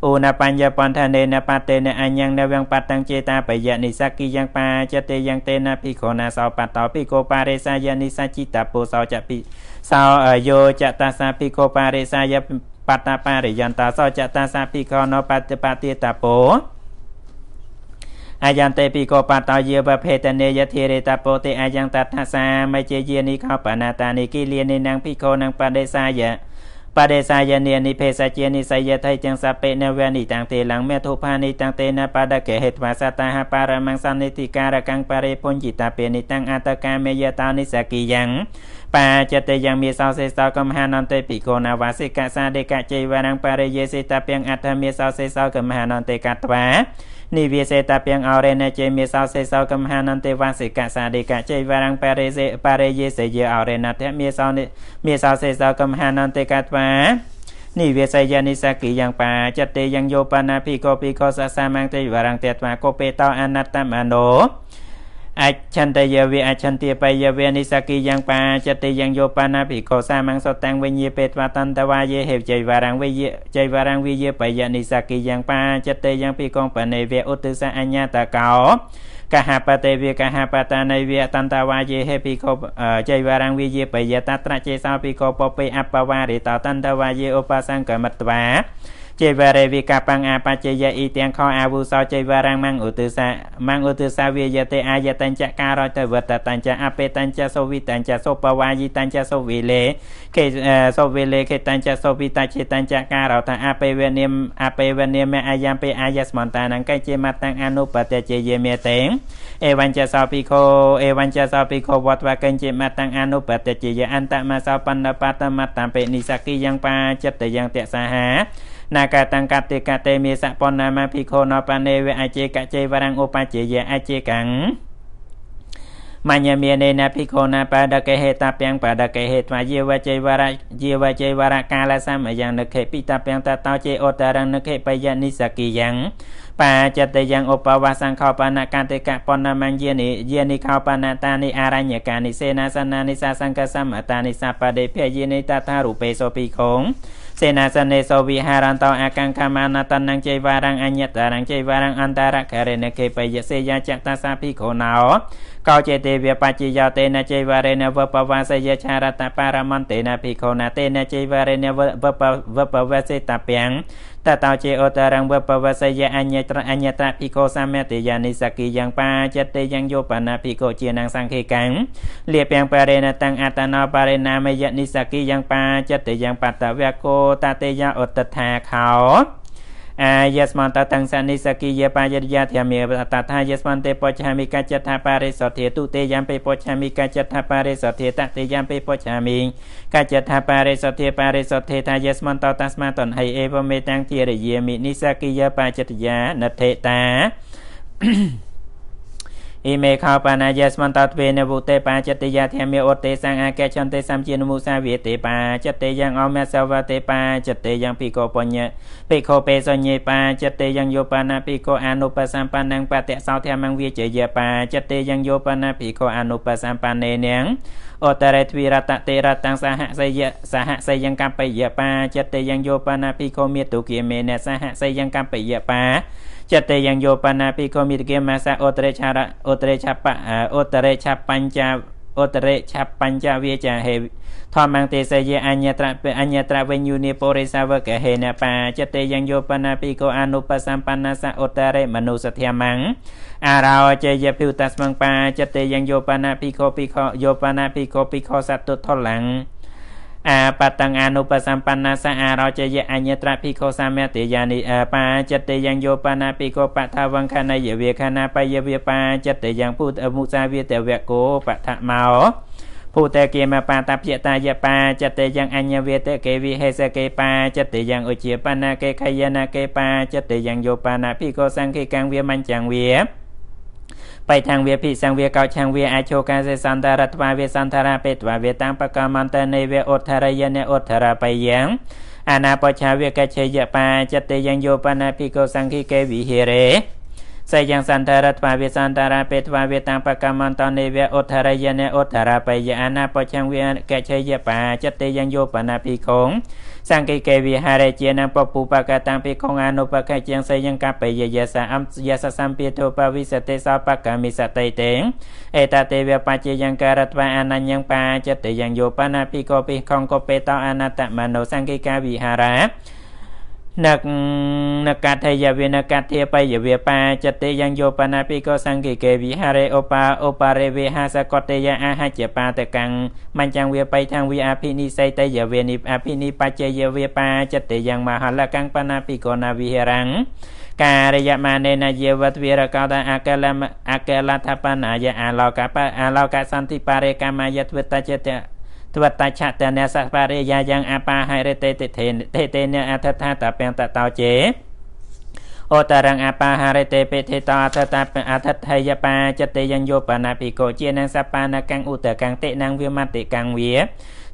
អូនបញ្ញបន្ថនេនបតេនអញ្ញងនវងបតੰចេតាបយនិសកិយ៉ាងបាចតិយ៉ាងតេនភិក្ខុណាសោបតោភិក្ខុបរិសាយនិសចិតពោសោចពិសោយោចតាសាភិក្ខុបរិសាយបតបរិយន្តសោចតាសាភិក្ខុណបតិបតិតពោ អាយន្តិពីកោបតោយាវភេតនេយធិរេតពោតិអាយ៉ាងតថាសាមជាយានិខោបណាតានិគិលានិនងភិក្ខុនងបដិសាយបដិសាយនានិភេសជានិសយថៃទាំងសពេនវនិតាំងទេលងមេធុផានិតាំងទេនបដកេហេត្វាសតាហបរមង្សនិតិការកੰបរិពុញ្ចិតាពេនិតាំងអតកាមេយតានិសគិយ៉ាងបាចតេយ៉ាងមេសោសេសោកំហានន្តិភិក្ខុណាវាសិកសាដេកជ័យវរងបរិយេសេតាពេងអដ្ឋមេសោសេសោកំហានន្តិកត្វា និវាសេតាពីងអរេណជេមេសោសេសោកំហានន្តិវាសិកសាដេកជ័យវរងបរិសេបរិយេសេយអរេណតមេសោមេសោសេសោកំហានន្តិកត្វានិវេសយនិសកិយ៉ាងបាចតេយ៉ាងយោបណាភិកោភិកោសសាមង្គតិវរងតេត្វាកោបេតោអនត្តមនោ អច្ឆន្ទយវិអច្ឆន្ទាបយវិនិសកិយ៉ាងបាចតិយ៉ាងយោបាណាភិក្ខុសាមង្សតាំងវិញ្ញាពេតវតន្តវាយេហេវចៃវរងវិយចៃវរងវិយបយនិសកិយ៉ាងបាចតិយ៉ាងភិក្ខុបនេវឧទិសអញ្ញតកោកហបតេវិកហបតានៃវិតន្តវាយេហេភិក្ខុចៃវរងវិយបយតត្រចេសោភិក្ខុពពេអបវារិតតន្តវាយេឧបសង្កមត្វា ចេវរេវិកបង្អាបច្ចយអ៊ីទាំងខអាវុសោចេវរាំងមង្ឧទិសមង្ឧទិសាវិយតេអាយតញ្ចការតវតតញ្ចអបេតញ្ចសូវិតញ្ចសូបវាយិតញ្ចសូវិលេខេសូវិលេខេតញ្ចសូវិតច្ឆេតញ្ចការតអបេវនិមអបេវនិមអាយ៉ាំពេអាយស្មន្តានង្កៃចេមតាំងអនុបតេជេយេមេតេអេវញ្ចសោភិក្ខុអេវញ្ចសោភិក្ខុវតវកញ្ចេមតាំងអនុបតេជេយអន្តមសោបណ្ណបតមតំពេនិសគិយ៉ាងបាចិត្តយ៉ាងតសាហា នាកតង្កតិកតេមេសពននាមភិក្ខុណបនេវអជេកជេវរងឧបជាយអជេកੰមញ្ញមេនេនភិក្ខុណាបដកេហេតពាំងបដកេហេត្វាយេវជេវរយេវជេវរកាលសមយ៉ាងនខេពិតពាំងតតោជេអតរងនខេបយនិសគិយ៉ាងបាចតយ៉ាងឧបវាសង្ខោបនកតិកបនមញ្ញនិយានិខោបនតានិអរញ្ញកានិសេនាសនានិសាសង្កសមតានិសបដេភយេនិតថារូបេសោភិក្ខុ សេនាសនេសោវិហារន្តោអកង្ខមានតនងជ័យវារងអញ្ញតរងជ័យវារងអន្តរករិណកេបយសេយាចតសាភិក្ខុណោ កោចេទេវបច្ចយោតេនជ័យវារេនវបវាសយឆារតបរមន្តេនភិក្ខុណតេនជ័យវារេនវបវបវសេតពាំងតតោជាអតរងវបវសយអញ្ញត្រអញ្ញត្រភិក្ខុសមេតយានិសគិយ៉ាងបាចិត្តេយ៉ាងយោបណាភិក្ខុជានងសង្ឃេកាំងលៀពាំងបរិណតាំងអតណោបរិណាមយនិសគិយ៉ាងបាចិត្តេយ៉ាងបតវៈកោតតេយ៉ាងអតថាខោ អាយស្មន្តតង្សនិសគិយបាយរិយធមេតថាយស្មន្តិបច្ឆាមិកច្ចថាបរិសទ្ធិទុទេយំពេបច្ឆាមិកច្ចថាបរិសទ្ធិតទេយំពេបច្ឆាមិកច្ចថាបរិសទ្ធិបរិសទ្ធិថាយស្មន្តតស្មាតនហៃអេវមេតាំងជារិយាមិនិសគិយបច្ចតយានតិតា អ៊ីមេខោបាណាយស្មន្តទ្វេនវុតេបាចិត្តយាធម្មឧទេសង្អកេចន្តិសំជានមុសាវិទេបាចិត្តយ៉ាងអមសវទេបាចិត្តយ៉ាងភិក្ខុបញ្ញភិក្ខុបេសញ្ញេបាចិត្តយ៉ាងយោបាណាភិក្ខុអនុបសម្បណ្ណបតិសោធម្មងវិជយបាចិត្តយ៉ាងយោបាណាភិក្ខុអនុបសម្បណ្ណេនាងអតរេទ្វីរតតិរតੰសហសយសហសយង្កបយបាចិត្តយ៉ាងយោបាណាភិក្ខុមេតុគិមេនសហសយង្កបយបា ចិត្តយ៉ាងយោបាណាភិក្ខុមិតគិមាសាអតរេឆារអតរេឆបអតរេឆបញ្ចាអតរេឆបញ្ចាវាចាហេធម្មងទេសយអញ្ញត្រអញ្ញត្រវិញ្ញុនិពរិសាវកហេនបាចិត្តយ៉ាងយោបណាភិក្ខុអនុបសម្បណ្ណាសអតរេមនុសធម្មងអារោជយភិវតស្មងបាចិត្តយ៉ាងយោបណាភិក្ខុភិក្ខុយោបណាភិក្ខុភិក្ខុសតុថលੰ អាបតង្អនុបសម្បណ្ណាសាអារោចយអញ្ញត្រភិក្ខុសាមេតយានិបាចិត្តយ៉ាងយោបណាភិក្ខុបថវង្ខណយវិខណាបយវិបាចិត្តយ៉ាងពុទ្ធមុសាវិតវកោបថមោភូតេគេមបាតព្យតាយបាចិត្តយ៉ាងអញ្ញវេតគេវិហេសគេបាចិត្តយ៉ាងឧជាបណ្ណាគេខយណាគេបាចិត្តយ៉ាងយោបណាភិក្ខុសង្ឃេកាំងវាមញ្ចាំងវា បៃតាំងវាភិសង្វាកោឆាំងវាអាចោកាសេសន្តរតវាវាសន្តរាពេតវាវាតាំបកមន្តនេវាអុទ្ធរយនេអុទ្ធរបយ៉ាងអនាបច្ឆាវាកច្ឆយបាចតេយ៉ាងយោបណាភិកោសង្ឃិកេវិហិរេសយ៉ាងសន្តរតវាវាសន្តរាពេតវាវាតាំបកមន្តនេវាអុទ្ធរយនេអុទ្ធរបយាអនាបច្ឆាវាកច្ឆយបាចតេយ៉ាងយោបណាភិកោ សង្កេកេវិហារេជានពពុបកតាំភិក្ខុអនុបកជាងសយង្កបយយសាអំយសសម្ពាធោបវិសតិសោបកមិសតេតេអេតទេវបច្ចយង្ការត្វាអនញ្ញបាចិត្តយ៉ាងយោបណាភិក្ខុភិក្ខុកបេតោអនតមនោសង្កេកាវិហារា នឹកនឹកកថយវេនកធាបយវេបាចតិយ៉ាងយោបណាពិកោសង្គិកេវិហារេឧបាឧបារេវេហាសកតេយអាហច្ចបាតកੰមញ្ចាំងវាបៃថាងវាអភិនិស័យតយវេនិអភិនិបច្ចយវេបាចតិយ៉ាងមហលកੰបណាពិកោណាវិហរੰការយមានេនយវតវិរកោតអកលមអកលថាបណាយអាឡោកបអាឡោកសន្តិបារេកម្មយទ្វតចេត តទវតច្ឆតនសបរិយាយ៉ាងអបាហិរតេតិធេទេទេនអថថាតពេងតតោជេអតរងអបាហរិតេពេធិតអថតអថថយបាចតិយញ្ញោបណាភិកោជានឹងសបានកੰឧតកੰតិនឹងវិមតិកੰវា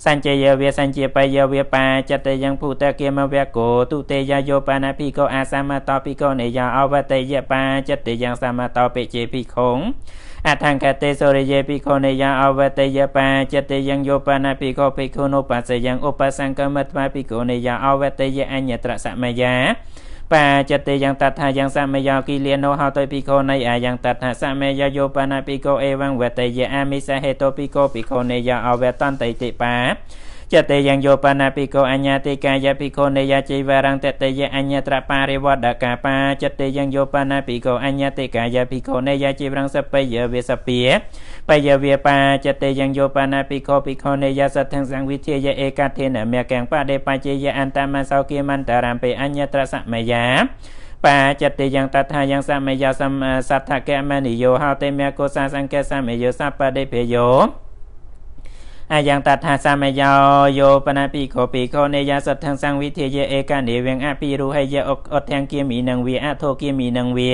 សញ្ជយវាសញ្ជាបយវាបាចតយងភូតគិមវកោទុទេយយោបណាភិកោអាសមតោភិកោនេយអវតេយបាចតយងសមតោពេជេភិខុង អថង្កតេសូរិយេភិក្ខុនេយអវតេយបាចិត្តេយ៉ាងយោបណាភិក្ខុភិក្ខុនុបស្សយ៉ាងឧបសង្កមត្វាភិក្ខុនេយអវតេយអញ្ញត្រសមយាបាចិត្តេយ៉ាងតថាយ៉ាងសមយោគីលានោហោតភិក្ខុនៃអាយ៉ាងតថាសមយោយោបណាភិក្ខុអេវងវតេយអមិសហេតភិក្ខុភិក្ខុនេយអវតន្តៃតិបា ចិត្តេយ៉ាងយោបណាភិក្ខុអញ្ញាតិកាយភិក្ខុនេយជីវរੰតតេយអញ្ញត្របារិវត្តកាបាចិត្តេយ៉ាងយោបណាភិក្ខុអញ្ញាតិកាយភិក្ខុនេយជីវរੰសបយវិសពាបយវាបាចិត្តេយ៉ាងយោបណាភិក្ខុភិក្ខុនេយសទ្ធិសង្វិធាយឯកធេនមកੰបដេបច្ចយអន្តមសោគិមន្តរំពេអញ្ញត្រសមយាបាចិត្តយ៉ាងតថាយ៉ាងសមយសម្មសទ្ធកមនិយោហោតេមកុសាសង្កេសមយោសបដេភយោ អាយ៉ាងតថាសមយោយោបណាភិក្ខុភិក្ខុនេយសទ្ធង្សង្វិធាយឯកនិវងអភិរុហយអុអទាំងគិមីនឹងវាអធោគិមីនឹងវា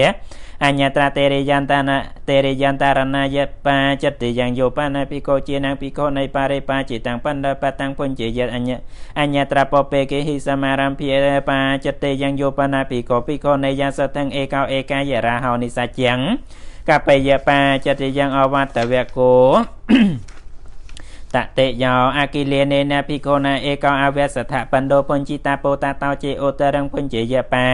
អញ្ញត្រាតេរិយន្តនតេរិយន្តរណយបាចិត្តយ៉ាងយោបណាភិក្ខុជានឹងភិក្ខុនៃបរិបាចិតាំងបណ្ឌបតាំងពុញ្ជយអញ្ញអញ្ញត្រាពពេកេហិសមារំភិបាចិត្តយ៉ាងយោបណាភិក្ខុភិក្ខុនៃយសទ្ធង្ឯកោឯកាយរាហោនិសច្យ៉ាងកបយបាចិត្តយ៉ាងអវតវកោ តតិយោអគិលេនេនភិក្ខុណាឯកោអវសថបណ្ដោពុញ្ចិតាពោតតោជេឧតរងពុញ្ជយបា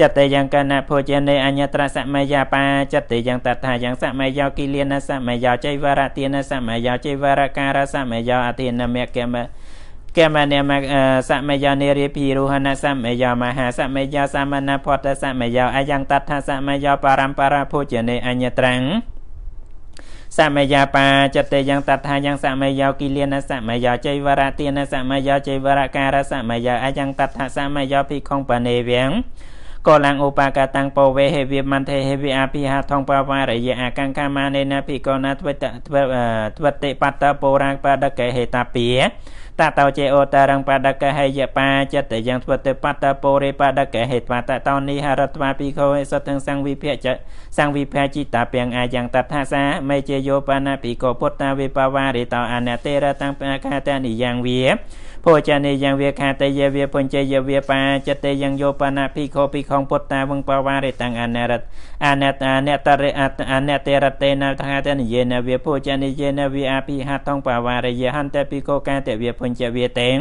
ចិត្តយ៉ាងកណភោជនេអញ្ញត្រសមយាបាចិត្តយ៉ាងតថាយ៉ាងសមយោគិលេនសមយោចៃវរទានសមយោចៃវរការសមយោអធិនមេកមកមនេមសមយោនិរិភិរុហនសមយោមហាសមយោសមណផតសមយោអយ៉ាងតថាសមយោបរំបរភោជនេអញ្ញត្រੰ សមយាបាចិត្តយ៉ាងតថាយ៉ាងសមយោគិលានសមយោចៃវរទានសមយោចៃវរការសមយោអយ៉ាងតថាសមយោភិក្ខុបនេវៀងកោឡាំងឧបាកតាំងពោវេហេវិមន្តេហេវិអភិហាថងបវារយៈអកង្កាមានេណាភិកោណាទ្វិតទ្វិតតិបតពរាងបដកេហេតាពី តតោចេអូតារងបដកហេយបាចិត្តយ៉ាងធ្វើទៅបតពរិបដកហេត្វាតតោនិហរត្វាភិក្ខុសតទាំងសង្វិភៈចសង្វិភៈចិតាពាំងអាយ៉ាងតថាសាមេជយោបណាភិក្ខុពុទ្តាវិបវារិតោអនតេរតាំងបកាតនិយ៉ាងវា ភោចានេយ៉ាងវាខាតេយវាពុញ្ជយវាបាចិត្តេយ៉ាងយោបណាភិក្ខុភិក្ខុពុទ្តាវងបវារិតាំងអនរតអនតអនតរិអនតេរតេនថាតនិយេនវាភោចានេយេនវាអភិហតងបវារិយហន្តភិក្ខុកាតវាពុញ្ជវាតេង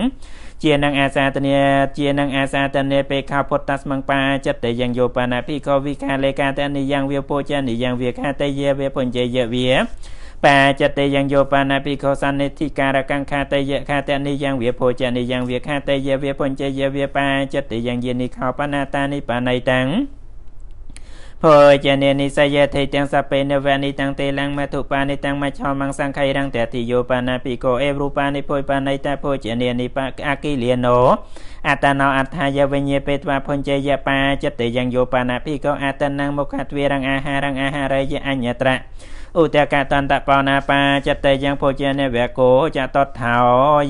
ជានឹងអាសាតនីជានឹងអាសាតនីពេខពុទ្ធស្មង្បាចិត្តយ៉ាងយោបណាភិក្ខុវិកាលេកាតនិយ៉ាងវាពោចានិយ៉ាងវាខាតេយវាពុញ្ជយវា បាចិត្តយ៉ាងយោបាណាភិក្ខុសន្និធិការកង្ខាតយខាតនិយ៉ាងវាភោចនិយ៉ាងវាខាតយវាពុញ្ជយវាបាចិត្តយ៉ាងយានិខោបណាតានិបាណៃតាំងភោចនេនិសយថេទាំងសពេនវនិតាំងទេលំមតុបានិតាំងមច្ឆមង្សង្ខៃរងតតិយោបាណាភិក្ខុអេរូបានិភុយបាណៃតាភោចនេនិបអគិលាណោអតនោអដ្ឋាយវិញ្ញាពេត្វាភុញ្ជយបាចិត្តយ៉ាងយោបាណាភិក្ខុអតនងមុខទ្វេរងអាហារងអាហារយអញ្ញត្រៈ ឧតកតន្តបោណាបាចិត្តយ៉ាងភោជនវកោចតតថោ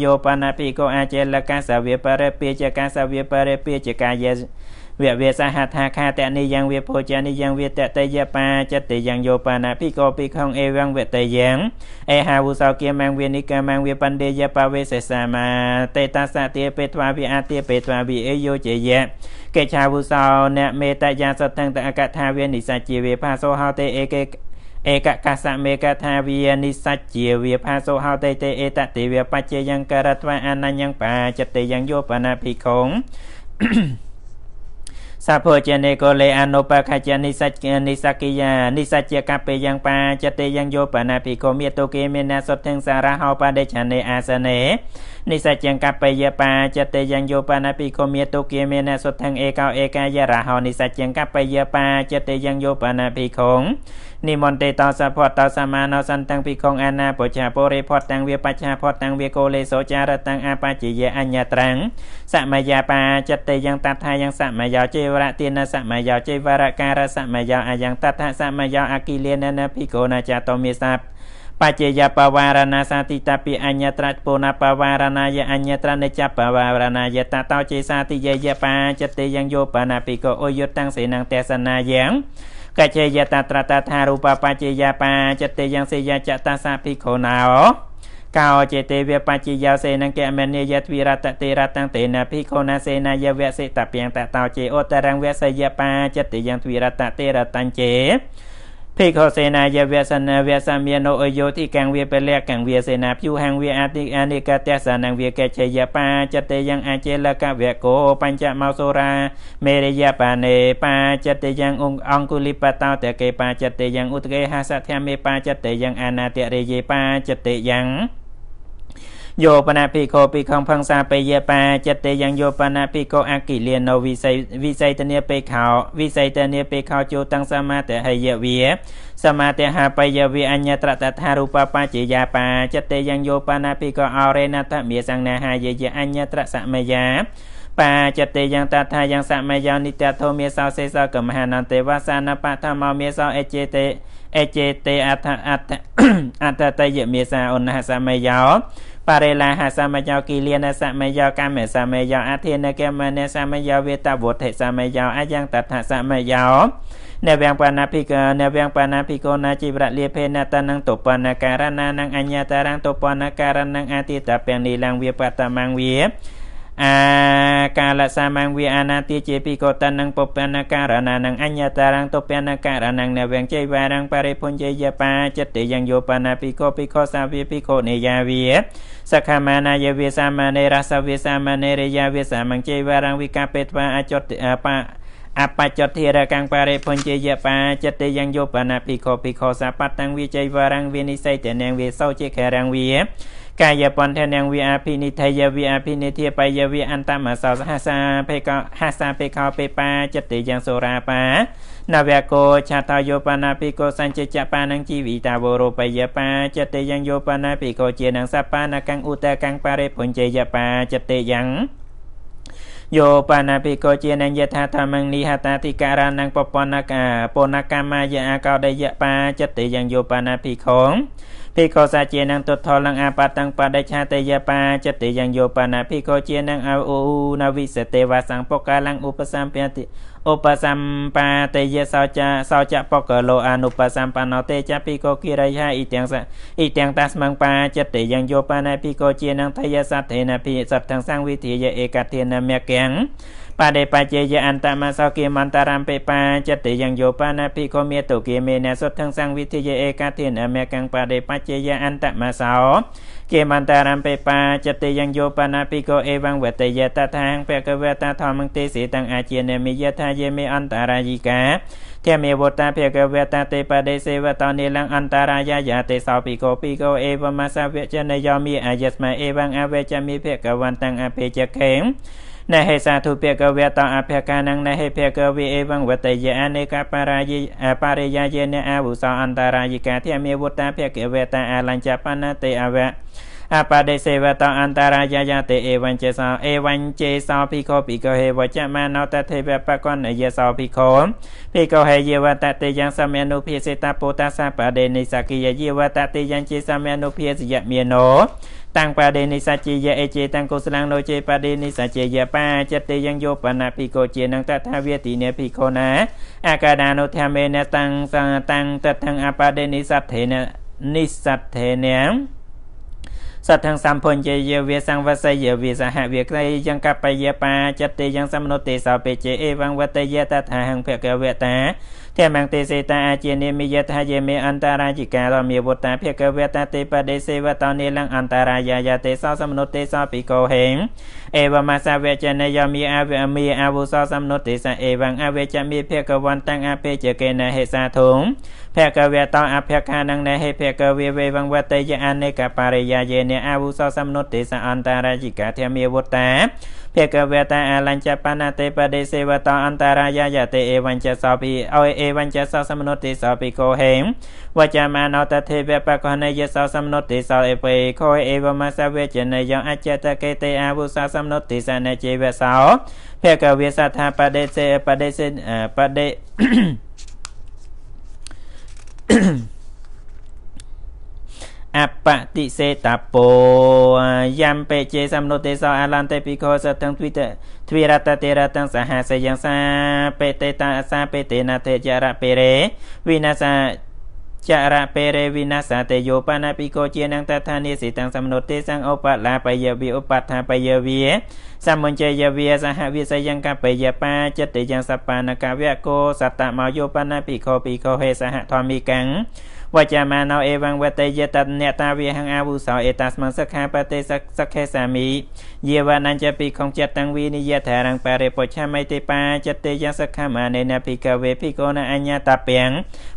យោបណាភិកោអាចលកាសវិបរិពាចកាសវិបរិពាចកាយវៈវេសហថាខាតនិយ៉ាងវាភោចនិយ៉ាងវាតតយបាចិត្តយ៉ាងយោបាណាភិកោភិខងអេវងវតយ៉ាងអេហាវុសោគិមងវានិកមងវាបណ្ឌេយបវេសេសាមាតេតាសតិពេត្វាវិអតិពេត្វាវិអេយោជយៈកេឆាវុសោអ្នកមេតយាសតੰតអកថាវានិសជាវាផាសោហោតេអេកេ ឯកកសមេកថាវានិសច្ជាវាផាសោហោតេតេអេតតិវាបច្ចយ៉ាងករត្វាអនញ្ញបាចិត្តយ៉ាងយោបណាភិក្ខុសាភោជនេកោលេអនុបខច្ចនិសច្ចនិសកិយានិសច្ចកពេយ៉ាងបាចិត្តយ៉ាងយោបណាភិក្ខុមេតុគេមេណាសុទ្ធទាំងសារហោបដេឆនេអាសនេនិសច្ចកបយបាចិត្តយ៉ាងយោបណាភិក្ខុមេតុគេមេណាសុទ្ធទាំងឯកោឯកាយរហោនិសច្ចកបយបាចិត្តយ៉ាងយោបណាភិក្ខុនិមន្តេតសភតតសមាណសន្តាំងភិក្ខុអនាបច្ឆាពរិផតតាំងវាបច្ឆាផតតាំងវាកោលេសោចារតាំងអបច្ចយអញ្ញត្រាំងសមយាបាចិត្តយ៉ាងតថាយ៉ាងសមយោចេវរទានសមយោចេវរការសមយោអយ៉ាងតថាសមយោអគិលាននភិក្ខុណាចតមេសាប ច្ចយបវារណាសាតិតពិអញ្ញត្រពុណបវារណាយអញ្ញត្រនិចបវារណាយតតោចេសាតិយយបាចិត្តយ៉ាងយោបណាភិក្ខុអយុតតាំងសេនងទេសនាយ៉ាងកច្ចេយតត្រតថារូបបច្ចយាបាចិត្តយ៉ាងសេយចតសាភិក្ខុណោកោចេតេវបច្ចយោសេនង្កមនិយទ្វិរតតេរតੰតេនភិក្ខុណាសេនាយវសិតពាំងតតោចេអតរងវសយបាចិត្តយ៉ាងទ្វិរតតេរតੰចេ ភិក្ខុសេនាយវសនវសមានោអយោធិកੰវាពលកੰវាសេនាភុហੰវាអតិអនិកតសនੰវាកេជយបាចិត្តយ៉ាងអចេលកវកោបញ្ចមោសូរាមេរិយបានេបាចិត្តយ៉ាងអង្គុលិបតោតកេបាចិត្តយ៉ាងឧតកេហសធម្មេបាចិត្តយ៉ាងអនាតិរិយេបាចិត្តយ៉ាង យោបណាភិក្ខុភិក្ខុផង្សាបេយបាចិត្តេយ៉ាងយោបណាភិក្ខុអគិលានោវិស័យវិស័យតនីពេខោវិស័យតនីពេខោជោតੰសមាទហយវិសមាទហបយវិអញ្ញត្រតថារូបបច្ចយាបាចិត្តេយ៉ាងយោបណាភិក្ខុអរេណតមេសង្ណាហាយយអញ្ញត្រសមយាបាចិត្តេយ៉ាងតថាយ៉ាងសមយោនិតធមេសោសេសកមហានន្តេវសានបធម្មមេសោអេចេតេអេចេតេអដ្ឋអដ្ឋអត្តតយមេសាអនហសមយោ បរិលាហសមយោគិលានសមយោកម្មសមយោអធិនកមនសមយោវេតវុទ្ធិសមយោអយ៉ាងតថសមយោនៅវាងបាណាភិកនៅវាងបាណាភិកោណាជីវរលាភេណតនងតុបនការណានងអញ្ញតារងតុបនការនងអតិតពាំងនីលងវាបតមងវាអាកាលសមងវិអានាតិជាពីកតនងពពនការណានងអញ្ញតារងតុពនការនងនៅវងជ័យវារងបរិពុញ្ជយបាចិត្តយ៉ាងយោបាណាពីកោពីកោសាវិពីកោនេយាវិ សខមានាយវិសាមនេរសវិសាមនេរិយាវិសាមងជ័យវារងវិកបេតវាអចតបាអបច្ចតិរកੰបរិពុញ្ជយបាចិត្តយ៉ាងយោបាណាពីកោពីកោសាបតੰវិជ័យវារងវិនិស័យតនាងវិសោជាខរងវិកាយបន្ថនាងវិអភិនិធយវិអភិនិធិបាយវិអន្តមសោសហសាពេកហសាពេកោពេបាចិត្តយ៉ាងសូរាបា នវកោឆតយោបណាភិកោសញ្ជចបានងជីវិតាវរោបយបាចិត្តយ៉ាងយោបណាភិកោជានងសបានកੰឧតកੰបរិពុញ្ជយបាចិត្តយ៉ាងយោបាណាភិក្ខុជានឹងយថាធម្មងនិហតាធិការណងបពនកាពនកម្មយៈកោដយៈបាចិត្តយ៉ាងយោបាណាភិក្ខុភិក្ខុសាជានឹងទុទ្ធលនឹងអបតੰបដិឆាតយបាចិត្តយ៉ាងយោបាណាភិក្ខុជានឹងអោនវិសទេវសង្ពកាលੰឧបសម្ពតិ ឧបសម្បាទេយសោចាសោចបកលោអនុបសម្បណ្ណតេចពីកោគិរិយាអ៊ីទាំងសអ៊ីទាំងតាស្មងបាចិត្តេយ៉ាងយោបាណៃពីកោជានឹងថយសទ្ធេនភិសត្ទាំងសង្វិធាយឯកធានមគ្គំបដិបច្ចយអន្តមសោគិមន្តរំពេបាចិត្តេយ៉ាងយោបាណភិកោមេតុគិមេនសុទ្ធទាំងសង្វិធាយឯកធានមគ្គំបដិបច្ចយអន្តមសោ គិមន្តរំពេបាចិត្តេយ៉ាងយោបាណភិកោអេវងវតយតថាងពកវតធម្មទេសេតੰអាជានេមិយថាយេមេអន្តរាយិកាធម្មវតាភគវតទេបដិសេវតនិលੰអន្តរាយយាទេសោពិកោពិកោអេវមសវចនយោមិអាយស្មអេវងអវេចមិភគវន្តੰអភេចខេ ណហេសាធុភគវតអភកានងណហេភគវិអេវងវតយអនេកបរាយបរិយាយេនអវុសអន្តរាយិកាធម្មវតាភគវតអលញ្ចបនទេអវៈ អបដិសេវតអន្តរាយយតេអេវញ្ចេសោអេវញ្ចេសោភិក្ខុភិក្ខុហេវចមណោតទេវបកនយេសោភិក្ខុភិក្ខុហេយវតតេយ៉ាងសមនុភិសេតពោតាសបដេនិសកិយយវតតេយ៉ាងចេសមនុភិសយមេណោតាំងបដិនិសជាយអេចេតាំងកុសលងនោចេបដិនិសជាយបាចិត្តទេយ៉ាងយោបណភិក្ខុជានឹងតថាវាទីនេភិក្ខុណាអកាដានុធមេនតាំងតាំងតតាំងអបដិនិសទ្ធេននិសទ្ធេនា សត្វទាំងសម្ពុញ្ញយវាសង្វសយវាសហវាក្រីយ៉ាងកបយបាចិត្តទេយ៉ាងសមនុទេសោពេជេអេវងវតយតថាហង្ភកវតា ធម្មងទេសេតាអាជានិមិយថាយេមេអន្តរាជិការមេវតាភគវតាទេបដេសេវតនិលងអន្តរាយាយទេសោសមនុទេសោពិកោហេងអេវមសវចនយមីអវមីអវុសោសមនុទេសអេវងអវចមីភគវន្តងអពេជកេនហេសាធុងភគវតអភកានងណហេភគវវេវងវតយអនេកបរិយាយេនអវុសោសមនុទេសអន្តរាជិកាធម្មមេវតា ភគវតាអលញ្ចបនតេបដិសេវតអន្តរាយាយតេអេវញ្ចសោភិអោអេវញ្ចសោសមនុតិសោភិកោហេវចមាណោតទេវបកណយសោសមនុតិសោអេបេខោអេវមសវេចនយអចតកេតេអវុសោសមនុតិសនជេវសោភគវេសថាបដិសេបដិសេបដិ អបតិសេតពោយំពេជេសំនុទេសោអលន្តេភិក្ខុសតងទ្វិតទ្វិរតតេរតងសហសយងសាបេតេតាអសាបេតេណតេចរៈពេរេវិណាសាចរៈពេរេវិណាសតេយោបណាភិក្ខុជានឹងតថានិសិតាំសំនុទេសង្ឧបលាបយវិឧបដ្ឋាបយវិសមញ្ជយវិសហវិសយង្កបយបាចិត្តយ៉ាងសបានកវៈកោសតមយោបណាភិក្ខុភិក្ខុហេសហធម្មិកੰ វចមាណោអេវងវតេយតនេតាវិហង្អាវុសោអេតាស្មសិក្ខាបតេសក្ខេសាមីយេវណញ្ចពីខងចិត្តតាំងវិនិយថារងបរិពុឆមិទេបាចិត្តេយសក្ខមានេនភិកវេភិកោនអញ្ញតាពាំង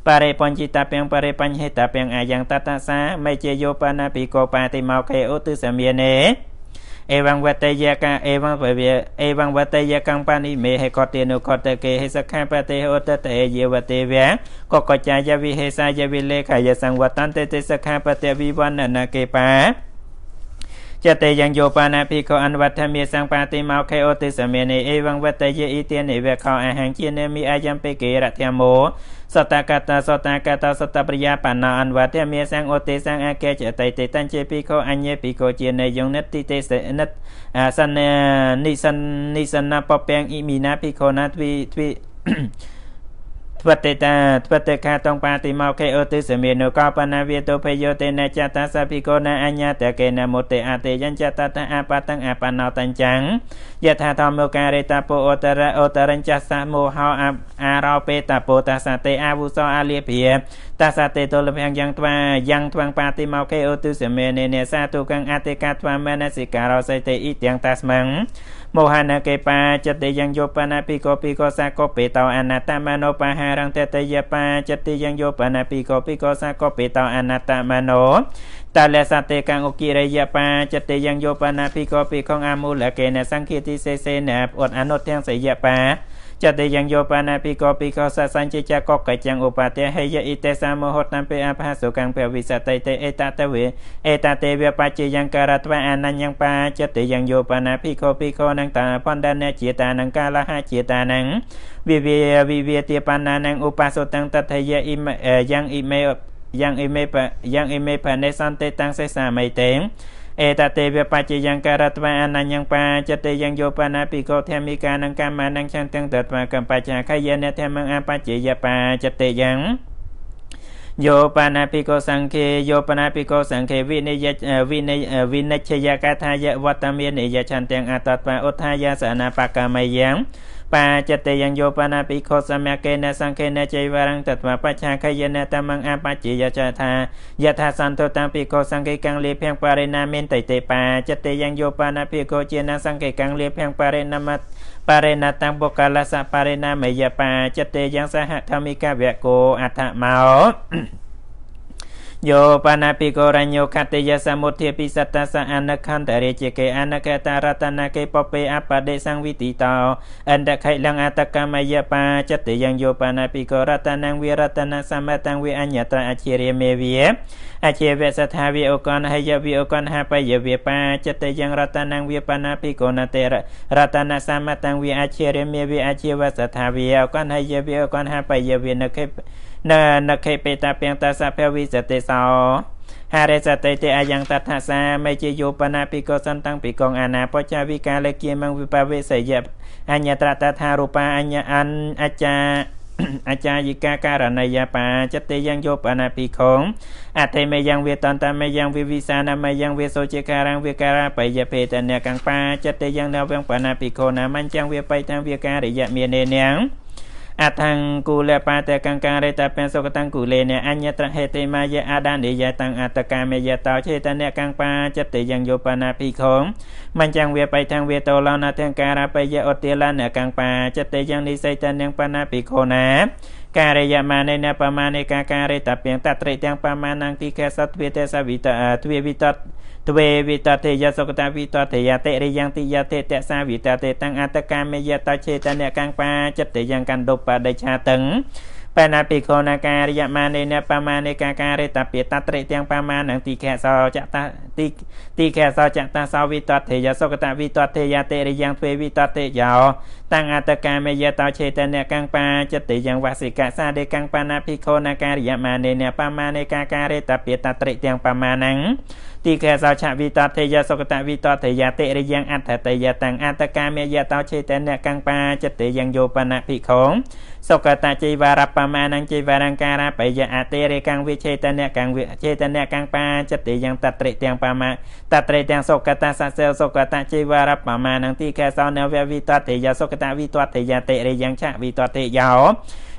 បរិបញ្ចិតាពាំងបរិបញ្ហេតាពាំងអាយ៉ាងតតសាមេជាយោបណាភិកោបាតិមកេឧទិសមានេ អេវងវតេយកាអេវងវេអេវងវតេយកំបានិមេហេកតេនុកតកេហេសខាបតេហោតតេយវតេវៈកកចាយវិហេសាយវិលេខយសង្វតន្តេទេសខាបតេវិវណ្ណនកេបាចតេយ៉ាងយោបាណាភិក្ខុអនវត្តមេសង្បាតិមកខេអតិសមេនេអេវងវតេយអ៊ីទានិវៈខោអហង្ជានេមិអាយំពេកេរធមោ សតកតសតកតសតប្រយាបណអនវត្តមេសង្អទេសង្អកេចតេតេតញ្ជេភិក្ខុអញ្ញេភិក្ខុជានេយងនិតតិទេសនិតសននិសននិសនបពាំងអ៊ីមីណាភិក្ខុណាទ្វីទ្វី វតេតាវតេខាតងបាតិមកខេអតិសមេនុកបណាវិទុភយោតេនចតាសភិកោណាអញ្ញាតកេនមុតេអតេយញ្ចតតអបតੰអបណោតញ្ចាំងយថាធម្មការិតាពោអតរអតរញ្ចសមោហោអារោបេតពោតាសតេអវុសោអលិភិតាសតេទលភយ៉ាងត្វាយ៉ាងត្វាងបាតិមកខេអតិសមេនេនេសាទុកੰអតិកាត្វាមនសិការោសៃតេអ៊ីទាំងតាស្មੰ មោហនកេបាចិត្តយ៉ាងយោបណាភិកោភិកោសាកោបេតោអនតមនោបហារងតតយបាចិត្តយ៉ាងយោបណាភិកោភិកោសាកោបេតោអនតមនោតលសតេកੰអុគិរិយបាចិត្តយ៉ាងយោបណាភិកោភិកងអមូលកេនសង្ឃិតិសេសេនអត់អនុទាំងសយបា ចតិយ៉ាងយោបាណាភិក្ខុភិក្ខុសសញ្ជិចកកច្ចង្ឧបទេហេយអ៊ីតេសាមហតំពេអភសុកੰពវិសតេតេអេតតវេអេតតេវបច្ចយ៉ាងការត្វាអនញ្ញបាចតិយ៉ាងយោបាណាភិក្ខុភិក្ខុនតាបណ្ដនជាតានកាលហជាតានវិវេវិវេទាបណ្ណានឧបសតੰតថយអ៊ីយ៉ាងអ៊ីមេយ៉ាងអ៊ីមេយ៉ាងអ៊ីមេបនេសន្តេតាំងសេសាមីតេ អេតតេវបច្ចយ៉ាងការត្វាអនញ្ញបាចតិយ៉ាងយោបណាភិក្ខុធម្មិកានង្កម្មនង្ឆន្ទតត្វាកំបច្ចាខយនេធម្មងអបច្ចយបាចតិយ៉ាងយោបណាភិក្ខុសង្ឃេយោបណាភិក្ខុសង្ឃេវិនិយវិនិវិនិច្ឆយកថាយវត្តមាននិយឆន្ទាំងអតត្វាឧទ្ធាយាសនាបកម្មយ៉ាង បាចតេយ៉ាងយោបណាភិក្ខុសម្យកេនសង្ឃេនចៃវរង្តត្វបច្ឆាខយនតមង្អបច្ចយចថាយថាសន្តតាភិក្ខុសង្ឃេកੰលៀភងបរិណាមេនតេតេបាចតេយ៉ាងយោបណាភិក្ខុជានសង្ឃេកੰលៀភងបរិណាមតបរិណតੰបុគ្គលសបរិណាមយបាចតេយ៉ាងសហធម្មិកវៈគោអដ្ឋមោ យោបាណាភិកោរញ្ញោខតយសមុទ្ធាពិសតសអនខន្តរិជាកេអនកតរតនកេបពេអបដិសង្វិតិតោអន្តខៃលងអតកម្មយបាចតយ៉ាងយោបាណាភិកោរតនងវិរតនសមតងវិអញ្ញត្រអជារិមេវិអជាវសថាវិអកនហយវិអកនហបយវិបាចតយ៉ាងរតនងវិបាណាភិកោណតេរតនសមតងវិអជារិមេវិអជាវសថាវិអកនហយវិអកនហបយវិនខេ ននខេបេតាពេងតាសភវិសតិសោហរិសតិទេអយ៉ាងតថាសាមេជាយោបណាភិកុសន្តងភិកងអាណាបច្ចាវិកាលេគិមងវិបវេសយៈអញ្ញត្រតថារូបាអញ្ញអនអច្ចាអច្ចាយិកាករណយបាចតិយ៉ាងយោបណាភិខងអតិមេយ៉ាងវេតន្តមេយ៉ាងវិវិសានមេយ៉ាងវេសូជាការាំងវិការបយពេតនកੰបាចតិយ៉ាងនវងបណាភិខោណាមញ្ចាំងវេបៃតាំវិការិយមេនេនាង អថង្គូលបាតកង្ការេតពេសុកតង្គូលេនអញ្ញត្រហេតិមាយអដានិយតੰអតកាមេយតោចេតនៈកង្បាចិត្តយ៉ាងយោបណាភិក្ខុមញ្ចាំងវាបៃទាំងវាតោឡនទាំងការៈបយអតិលនៈកង្បាចិត្តយ៉ាងនិស័យតនឹងបណាភិក្ខុណាការិយមានេនបមានេកាការេតពេងតត្រីទាំងបមានងទីកេសត្វេទេសវិតទ្វេវិតត ទ្វេវិតតេយសុគតវិតតេយតិរិយ៉ាងតិយតេតសាវិតតេតੰអតកាមេយតចេតនៈកੰបាចិត្តយ៉ាងកណ្ដុបបដិឆាតឹងបណាភិក្ខុណាការិយមានេនបមានេកាការេតពាតត្រីទាំងបមានឹងទីខេសោចតទីទីខេសោចតសោវិតតេយសុគតវិតតេយតិរិយ៉ាងទ្វេវិតតេយោតាំងអតកាមេយតោឆេតនៈកੰបាចិត្តយ៉ាងវសិកសាដេកੰបាណាភិក្ខុណាការិយមានេនបមានេកាការេតពាតត្រីទាំងបមានឹងទីកេសោឆវិតតេយសុគតវិតតេយតិរិយ៉ាងអត្តតេយតាំងអតកាមេយតោឆេតនៈកੰបាចិត្តយ៉ាងយោបនៈភិក្ខុសុគតជីវរបមានជីវរង្ការៈបយអតិរិកੰវិឆេតនៈកੰវិឆេតនៈកੰបាចិត្តយ៉ាងតត្រិទាំងបមាតត្រិទាំងសុគតសសិលសុគតជីវរបមានទីកេសោនវវិតតេយសុគតវិតតេយតិរិយ៉ាងឆវិតតេយោ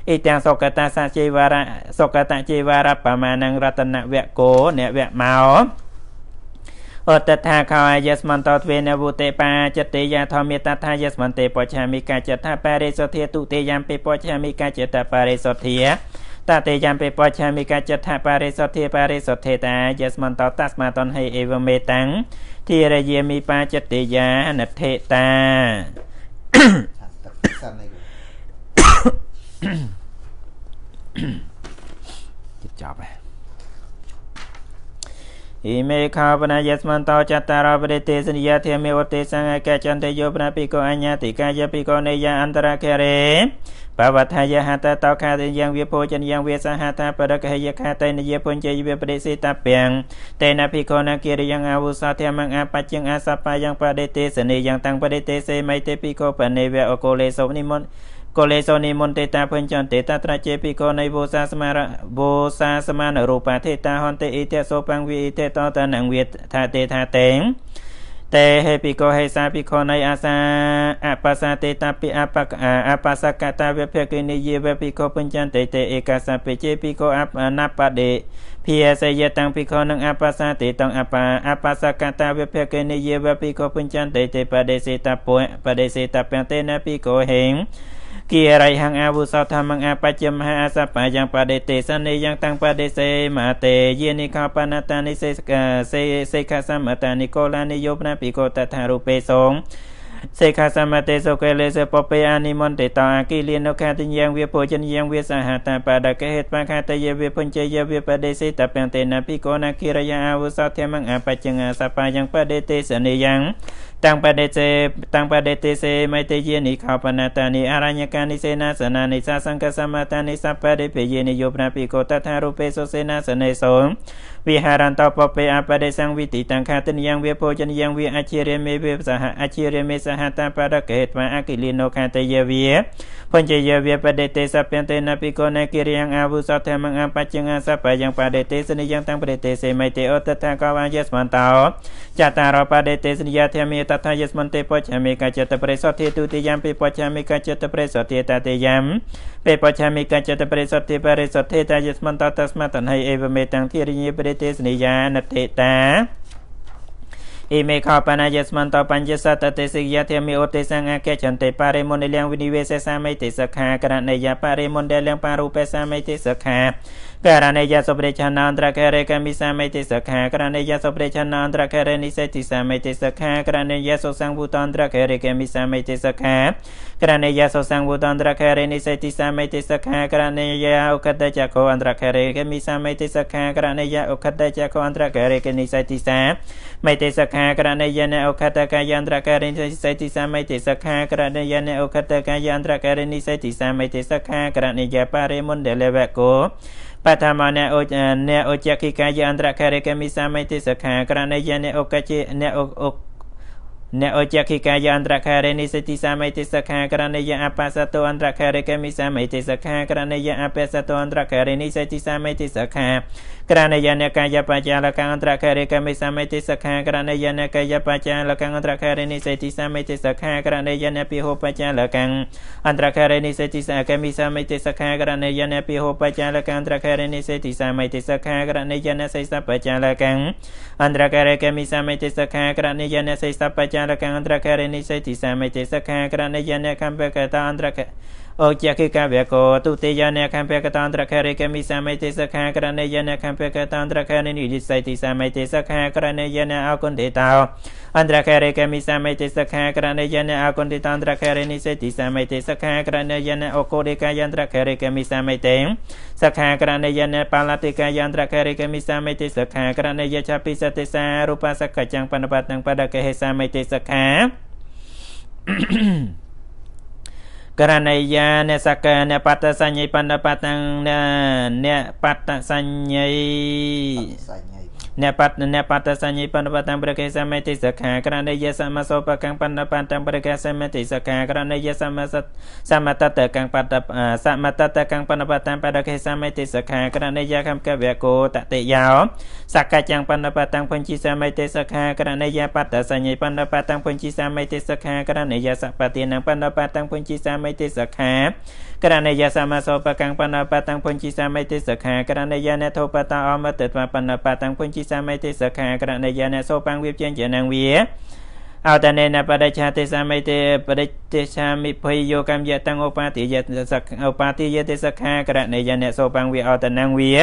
អ៊ីទាំងសុគតសជីវរសុគតជីវរបមានរតនវៈគោអ្នកវៈមកអតថាខោយស្មន្តទ្វេនវុទេបាចតិយាធម្មេតថាយស្មន្ទេបច្ឆាមិកាចថាបរិសទ្ធាទុទេយំពេបច្ឆាមិកាចតបរិសទ្ធា តតេយំពេបច្ឆាមិកាចថាបរិសទ្ធាបរិសទ្ធេតាយស្មន្តតស្មាតនហេអេវមេតាំងធីរយាមិបាចតិយានថេតាសាននេះជិតចប់ហើយអ៊ីមេខាបណាយស្មន្តោចតារបរិទេសនិយធមេវទេសង្ឃកចន្ទយោបណាភិកោអញ្ញាតិកាយភិកោនេយអន្តរកេរេ បវថាយហតតោខាទយ៉ាងវាភោចនយ៉ាងវាសហតាបរកហយខាតេនយពុញ្ជយវិបរិសេតពាំងតេនភិកោនគិរិយ៉ាងអវុសធម្មងអបច្ចង្អសបយ៉ាងបដិទេសនេយ៉ាងតាំងបដិទេសេមៃទេភិកោបនេវអកុលេសោនិមន្តកលេសោនិមន្តេតាភញ្ចន្ទេតាត្រាជេភិកោនៃវោសាសមារវោសាសមានរូបាទេតាហន្តិអ៊ីទេសោបង្វិអ៊ីទេតតនងវិថាទេថាតេង តេហេភិកោហេសាភិកោនៃអាសាអបសាទេតាពិអបកអបសកតាវភគិនិយេវភិកោបញ្ចន្តិទេឯកាសពេជេភិកោអបណបដេភិយសេយតាំងភិកោនឹងអបសាទេតងអបអបសកតាវភគិនិយេវភិកោបញ្ចន្តិទេបដេសេតពុបដេសេតពេតេនភិកោហេង គិរិហង្អាវុសោធម្មងអបច្ចមហាអសបយ៉ាងបដិទេសនេយ៉ាងតាំងបដិសេមតេយេនិខបនតានិសេសេសេខសមតានិកោលានិយោបណាភិកោតថារូបេសងសេខាសមតេសុកេលេសពពេអានិមន្តេតអគិលិនុខាទិយ៉ាងវាពោជនយ៉ាងវាសហតាបដកហេតបខាតយវាពុញ្ជយវាបដេសេតពេងតេនភិកោណាគិរយាអវសធម្មងអបច្ចង្សបាយ៉ាងបដេទេសនិយ៉ាងតាំងបដេសេតាំងបដេទេសេមៃតេយេនិខោបណតានិអរញ្ញកានិសេនាសនានិសាសង្កសមតានិសបដេពេយេនិយោប្រាភិកោតថារូបេសុសេនាសនេសោវិហារន្តបពេអបដេសង្វិតិតង្ខាទិនយ៉ាងវាពោជនយ៉ាងវាអជារិមេវាសហអជារិមេសហតាបដកេតមអគិលិនោខាតយវាបញ្ញយវាបដេទេសព្យន្តេនភិកោណកិរិយ៉ាងអវុសធម្មងបច្ចង្សបយ៉ាងបដេទេសនិយ៉ាងតាំងបដេទេសមេតេអតថាកវាយស្មន្តោចតារបដេទេសនិយធមេតថាយស្មន្តេបច្ឆមេកចតប្រេសធិទុតិយ៉ាងពេបច្ឆមេកចតប្រេសធិតតេយ៉ាងពេបច្ឆមេកចតប្រេសធិបរិសធិតាយស្មន្តតស្មតណៃអេវមេតាំងធិរិញេបដេទេសនិយានតេតាអ៊ីមេខោបណាយស្មន្តបញ្ញសតតេសិយធមិអូទេសង្អកេចន្តិបរិមុនលៀងវិនិវេសេសាមិទេសខាករណីយបរិមុនលៀងបរូបេសាមិទេសខា ករណីយសុប្រិឆានន្តរកេរេកមិសាមិទេសខាករណីយសុប្រិឆានន្តរកេរេនិសេតិសាមិទេសខាករណីយសុសង្វុតន្តរកេរេកមិសាមិទេសខាករណីយសុសង្វុតន្តរកេរេនិសេតិសាមិទេសខាករណីយឧគតចកោអន្តរកេរេកមិសាមិទេសខាករណីយឧគតចកោអន្តរកេរេកនិសេតិសាមិទេសខាករណីយនឧគតកាយន្តរកេរេនិសេតិសាមិទេសខាករណីយនឧគតកាយន្តរកេរេនិសេតិសាមិទេសខាករណីយបរិមុនដេលេវកោ បឋមអ្នកអូអ្នកអូចកិកាយអន្តរការិកមិសាមិតិសខាក្រណយអ្នកអូកជិអ្នកអូអ្នកអចកិកាយអន្តរខារេនិសតិសាមិតិសខាក្រណយអបសតោអន្តរខារិកមិសាមិតិសខាក្រណយអបសតោអន្តរខារេនិសតិសាមិតិសខា ក្រណយអ្នកកាយបច្ចាលកអន្តរខារិកមិសាមិតិសខាក្រណយអ្នកកាយបច្ចាលកអន្តរខារេនិសតិសាមិតិសខាក្រណយអ្នកពិហោបច្ចាលកអន្តរខារេនិសតិសាកមិសាមិតិសខាក្រណយអ្នកពិហោបច្ចាលកអន្តរខារេនិសតិសាមិតិសខាក្រណយអ្នកសិសបច្ចាលកអន្តរខារិកមិសាមិតិសខាក្រណយអ្នកសិសបច្ចាលកអន្តរខារេនិសតិសាមិតិសខាក្រណយអ្នកកំបកតអន្តរខា អូចកិកវកោទុតិយនខំពកតន្តរខរិកមិសមិតិសខាក្រណយនខំពកតន្តរខនិនិសៃតិសមិតិសខាក្រណយនអគុន្តិតោអន្តរខរិកមិសមិតិសខាក្រណយនអគុន្តិតន្តរខរិនិសៃតិសមិតិសខាក្រណយនអកោដេកាយន្តរខរិកមិសមិតិសខាក្រណយនបាលតិកាយន្តរខរិកមិសមិតិសខាក្រណយឆពិសតិសារូបសកច្ចੰបនបតੰបដកហេសមិតិសខា ករណីយាអ្នកសកអ្នកបតសញ្ញៃបណ្ឌបតាំងអ្នកបតសញ្ញៃសញ្ញៃ អ្នកបតអ្នកបតសញ្ញៃបណ្ឌបតាំងប្រកេសមេតិសខាករណីយសមសោបកាំងបណ្ឌបតាំងប្រកេសមេតិសខាករណីយសមសសមតតកាំងបតសមតតកាំងបណ្ឌបតាំងប្រកេសមេតិសខាករណីយខំកវកោតតិយោសកច្ចੰបណ្ឌបតាំងបញ្ជីសមេតិសខាករណីយបតសញ្ញៃបណ្ឌបតាំងបញ្ជីសមេតិសខាករណីយសបតិនបណ្ឌបតាំងបញ្ជីសមេតិសខា ករណីយសមសោបកាំងបណ្ឌបតាំងបញ្ជីសមេតិសខាករណីយនេធោបតាអមតតបណ្ឌបតាំងបញ្ជីសមេតិសខាករណីយនេសោបាំងវិជាជានងវាអតនេនបដិឆាតិសមេតិបដិឆាមិភយយោកម្មយតੰឧបាតិយតសកឧបាតិយតិសខាករណីយនេសោបាំងវិអតនងវា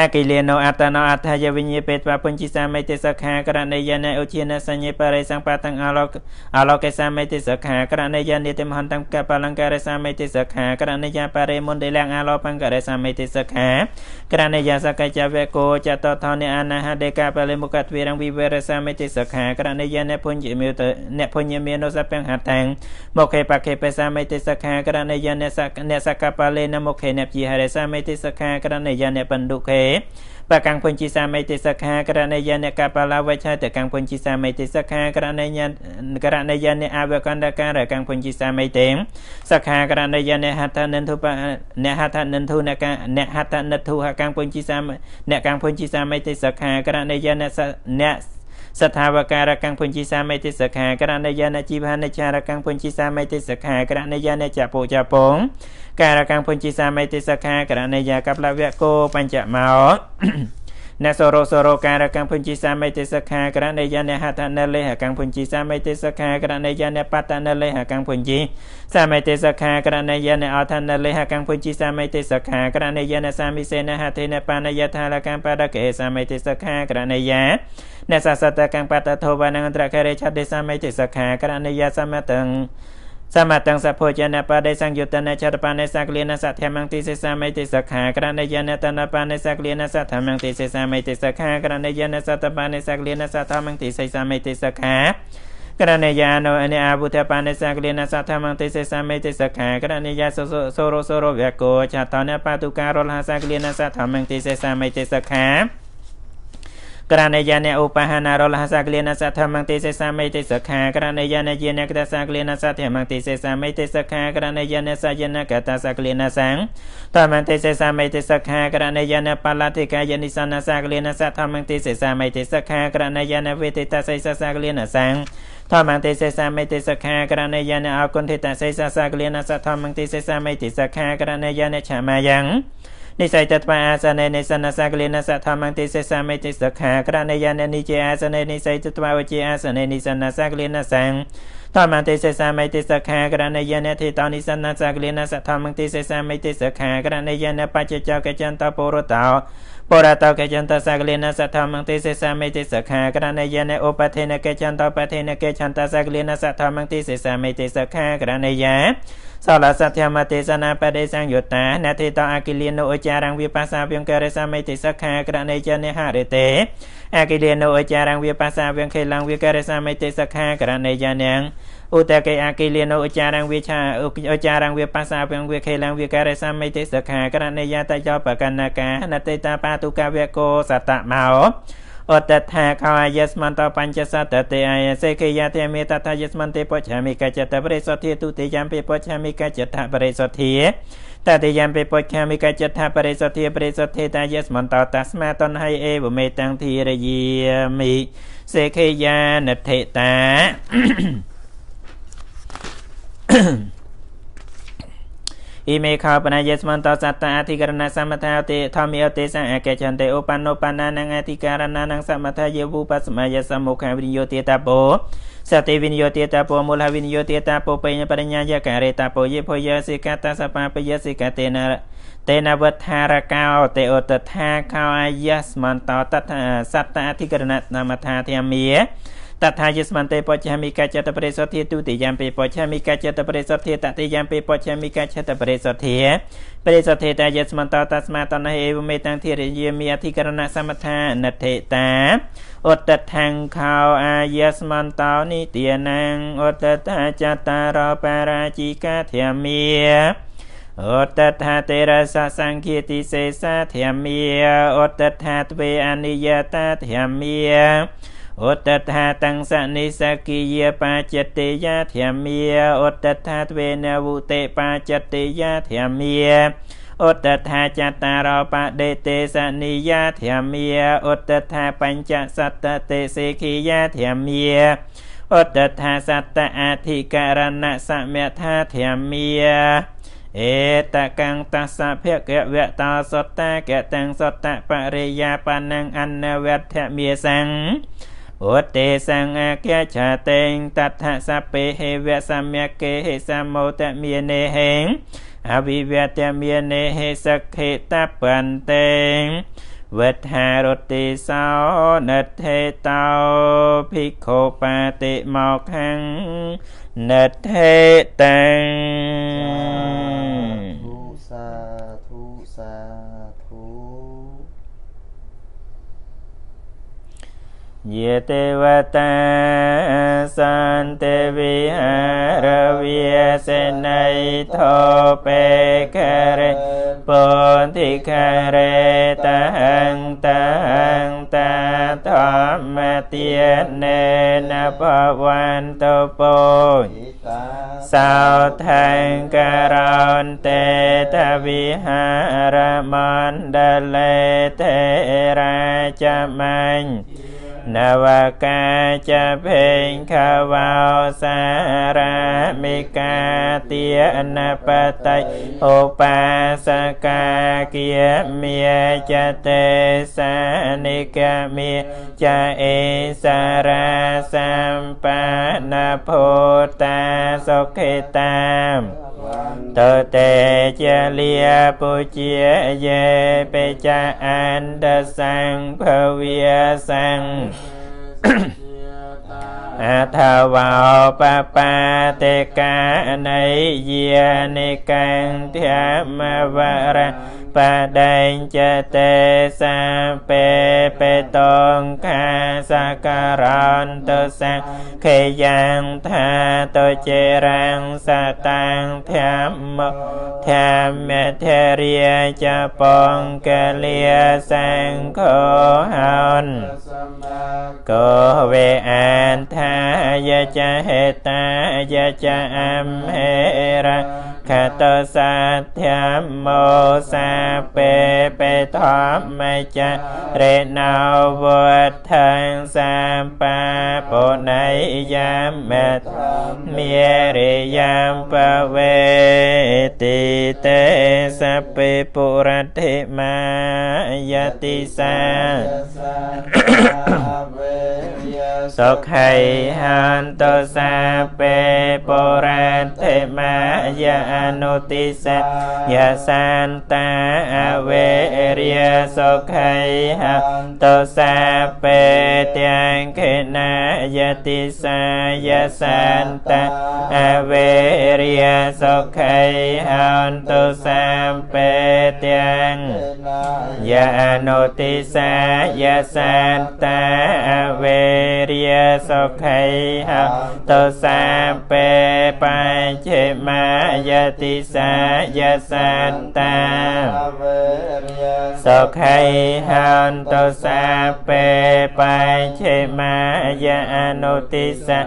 អកិលេនោអត្តនោអដ្ឋយវិញ្ញេពេតវបញ្ជីសាមិតិសខាករណីយនេឧជានសញ្ញេបរិសង្បតੰអលោកអលោកេសាមិតិសខាករណីយនិតិមហន្តង្កបលង្ការសាមិតិសខាករណីយបរិមុនដេលងអលោបង្ការសាមិតិសខាករណីយសកច្ចវេកោចតថនិអនហដេកបលិមុខទ្វីរងវិវរសាមិតិសខាករណីយនេភញ្ញមិតនេភញ្ញមេនោសពេងហតាំងមកេបកេបេសាមិតិសខាករណីយនេសកនេសកបលេនមុខេនេជីហរេសាមិតិសខាករណីយនេបណ្ឌុខេបកាំងពុញ្ជីសាមេតិសខាករណីយនកបលាវច្ឆតកាំងពុញ្ជីសាមេតិសខាករណីយករណីយនអវកណ្ដការកាំងពុញ្ជីសាមេតិសខាករណីយនហត្ថនិន្ទុបអ្នកហត្ថនិន្ទុអ្នកអ្នកហត្ថនិទុហកាំងពុញ្ជីសាអ្នកកាំងពុញ្ជីសាមេតិសខាករណីយនអ្នក សថាវការកាំងពុញ្ជីសាមេតិសខាករណីយនជីវហនិចារកាំងពុញ្ជីសាមេតិសខាករណីយនចពោចពងការកាំងពុញ្ជីសាមេតិសខាករណីយកបលវៈកោបញ្ចមោ ណសរោសរោការកੰពុញ្ជីសាមិតិសខាករណីយនហតនលេហកੰពុញ្ជីសាមិតិសខាករណីយនបតនលេហកੰពុញ្ជីសាមិតិសខាករណីយនអថនលេហកੰពុញ្ជីសាមិតិសខាករណីយនសាមិសេនហតេនបានយថាលកੰបដកេសាមិតិសខាករណីយាណសសតកੰបតធោវនន្ត្រកេរេឆតេសាមិតិសខាករណីយាសមតੰ សមតੰសភោជនបដិសង្យុតនចតបានសក្លៀនសធម្មងតិសិសាមិតិសខាក្រណយនតនបានសក្លៀនសធម្មងតិសិសាមិតិសខាក្រណយនសតបានសក្លៀនសធម្មងតិសិសាមិតិសខាករណីយានោអនិអាបុធបានសក្លៀនសធម្មងតិសិសាមិតិសខាករណីយាសូរោសូរោវកោចតនបតុការលហសក្លៀនសធម្មងតិសិសាមិតិសខា ក្រណេយនឧបហានារលហសក្លៀនសធម្មងតិសេសាមិតិសខាក្រណេយនជានកតសក្លៀនសធម្មងតិសេសាមិតិសខាក្រណេយនសយនកតសក្លៀនសង្ធម្មងតិសេសាមិតិសខាក្រណេយនបលតិកាយនិសនសក្លៀនសធម្មងតិសេសាមិតិសខាក្រណេយនវេតិតសិសសក្លៀនសង្ធម្មងតិសេសាមិតិសខាក្រណេយនអគុណតិតសិសសក្លៀនសធម្មងតិសេសាមិតិសខាក្រណេយនឆមាយ៉ាង និស័យតត្វាអាសនេនិសនសកលិនសធម្មតិសេសាមិតិសខាក្រណយននិជាអាសនេនិស័យតត្វាវជាអាសនេនិសនសកលិនសង្ធម្មតិសេសាមិតិសខាក្រណយនធិតនិសនសកលិនសធម្មតិសេសាមិតិសខាក្រណយនបច្ចចកចន្តពរតោពរតកចន្តសកលិនសធម្មតិសេសាមិតិសខាក្រណយនឧបធេនកចន្តបធេនកចន្តសកលិនសធម្មតិសេសាមិតិសខាក្រណយន សោលសទ្ធមទេសនាបដិសង្យុតាណតិតអគិលានុឧចារងវិបសាវង្ករសមិតិសខាក្រណេចនិហរិតេអគិលានុឧចារងវិបសាវង្ខេលងវិករសមិតិសខាក្រណេចនាងឧតកេអគិលានុឧចារងវិឆាឧចារងវិបសាវង្វិខេលងវិករសមិតិសខាក្រណេយតចោបកណ្ណកាណតិតាបាតុកវេកោសតមោ អតថាខោអាយស្មន្តបញ្ចសតតេអាយសេកយតមេតថាយស្មន្តិពុច្ឆាមិកចតបរិសទ្ធិទុតិយំពិពុច្ឆាមិកចតបរិសទ្ធិតតិយំពិពុច្ឆាមិកចតបរិសទ្ធិបរិសទ្ធិតាយស្មន្តតស្មាតនហៃអេវមេតាំងធិរយាមិសេខេយានថេតា អ៊ីមេខោបណយស្មន្តសត្តាអធិករណសមថាទេធម្មិអទេសអកេចន្តិឧបនោបណានងអធិករណនងសមថាយវុបសមយសមុខវិនិយោទាតពោសតិវិនិយោទាតពោមូលវិនិយោទាតពោបញ្ញាបញ្ញាយការេតពោយភយសិកតសបាបយសិកតេនតេនវថារកោតេអតថាកោអាយស្មន្តតតសត្តាអធិករណនមថាធម្មា តថាយស្មន្ទេបច្ឆាមិកចតបរិសទ្ធិទុតិយំពេបច្ឆាមិកចតបរិសទ្ធិតតិយំពេបច្ឆាមិកចតបរិសទ្ធិបរិសទ្ធិតាយស្មន្តតស្មាតនហេវមេតាំងធិរិយាមិអធិករណសមថានតិតាឧត្តថੰខោអាយស្មន្តោនិទានੰឧត្តតាចតារបរាជីកាធម្មាឧត្តថាទេរសសង្ឃាតិសេសាធម្មាឧត្តថាទ្វេអនិយតាធម្មា ឧត្តថាតੰសនិសគិយបាចតិយាធម្មាឧត្តថាទ្វេនវុតិបាចតិយាធម្មាឧត្តថាចតារបដេទេសនិយាធម្មាឧត្តថាបញ្ចសតតេសេគិយាធម្មាឧត្តថាសតអធិករណសមថាធម្មាអេតកੰតសភគវតោសតកតੰសតបរិយាបណ្ណអនវត្ថមេសੰ ឧទេសង្អាគឆតេងតថសពេហេវសម្យកេហេសមោតមេនេហេងអវិវតមេនេហេសខេតបន្តេងវេថារតិសោនថេតោភិក្ខុបាតិមកខੰនថេតាំ យេទេវតាសន្តិវិហារវិសេណៃធោបេករេពន្តិការេតហង្តហង្តាធម្មទានេនបវន្តពោសោថង្ករន្តេតវិហារមណ្ដលេទេរាចមាញ់นว นวกาจะเพงขาวาวสารามิกาเตียนปตยโอปาสกาเกียเมียจะเตสานิกาเมียจะเอสาราสัมปานาโพตาสุขตาม តតេជាលាពុជាយេបេចាអានតសង្ភវាសង្ឃអថាវោបបាតេកានៃយានិកាំធម្មវរៈ បដិញ្ចតេសាពេបេតងខាសការន្តសង្ខេយ៉ាងថាតជេរាំងសតាំងធម្មធម្មធរិយចបង្កលាសង្ឃោហោនកោវេអានថាយចហេតាយចអមហេរខតសាធម្មោសាពេបេធម្មចរេណោវត្ថังសម្បាពុណៃយាមេតមេរិយាមបវេតិទេសពេពុរតិមាយតិសា សុខៃហានតុសាពេបុរាតេមាយានុតិសាយាសានតាអវេរិយសុខៃហានតុសាពេទាំងខេណាយតិសាយាសានតាអវេរិយសុខៃហានតុសាពេទាំងយានុតិសាយាសានតាអវេរិយសុខៃហោទោសាពេបញ្ចេមាយតិសាយសន្តាសុខៃហោទោសាពេបញ្ចេមាយអនុតិសា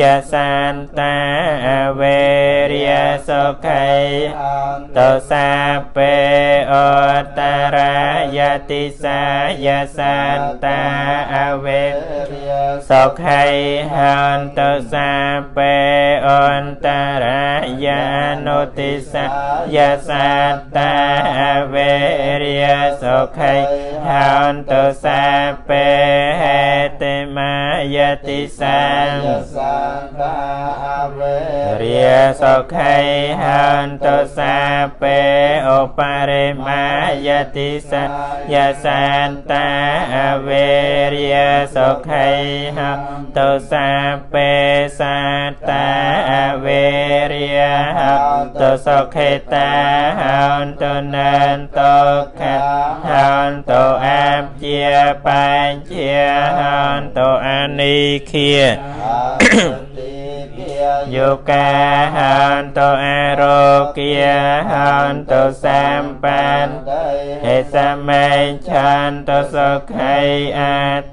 យសន្តាវេរយសុខៃទោសាពេអតរាយតិសាយសន្តាអវេរយ สุขัยหันตุสาเปอันตรายานุติสายาสัตตาเวรียสุขัยหันตุสาเปเหติมายติสังเวรียสุขัยหันตุสาเปโอปาริมายติสัยาสันตาเวรียสุขัยហទុសាពេសាតាវេរិយទុសុខេតាហនទុនន្តុខៈហនតុអព្យាបញ្ជាហនតុអនិខា យុកាហន្តអរោគាហន្តសម្បានហេសមេឆន្ទសុខៃអ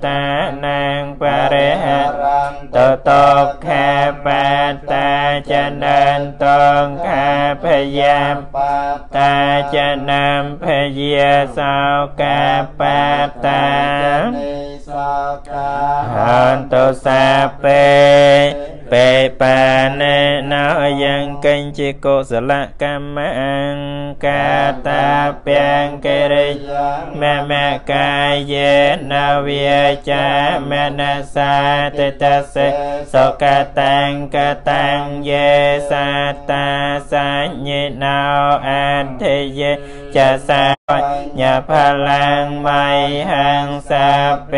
តានាងបរិហតតោខាបតាចនន្តងខាភយាមតាចនំភយាសោកាបតាហន្តសាពេ បេបានេណោយ៉ាងកេញជាកុសលកម្មអង្គកាតាពាំងកិរិយមមកាយេណវាចាមនសាទិតសេសកតាំងកតាំងយេសតាសញ្ញេណោអធិយេ จาแม่นาสาเตตสเสสกตังกตังเยสัตตาสัญญินาวอันเทเยจะสาญาพลังไม่หังสัพเป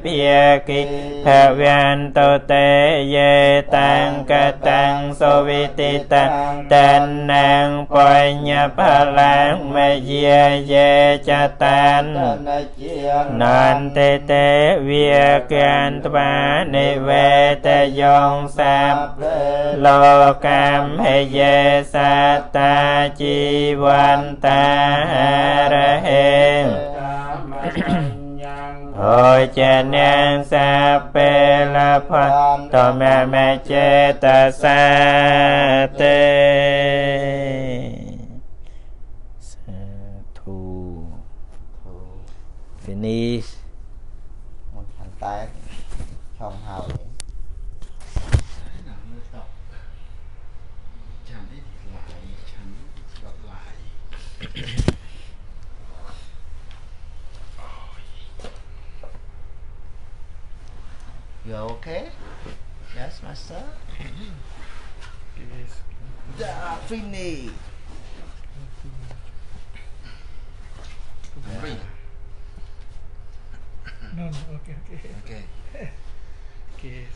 เพียกิภเวนโตเตเยตังกตังโสวิติตังตันนังปัญญาพลังเมเยเยจตัน นันเตเตเวียกันตวานิเวตยองสัพโลกัมเหเยสัตตาจีวันตา រហេអោចនាងសាពេលផតមេមេចេតសាទេសាធូ finish មកខាងតែ You okay? Yes, my son. Daphne. Yeah. No, no, okay, okay. Okay. okay.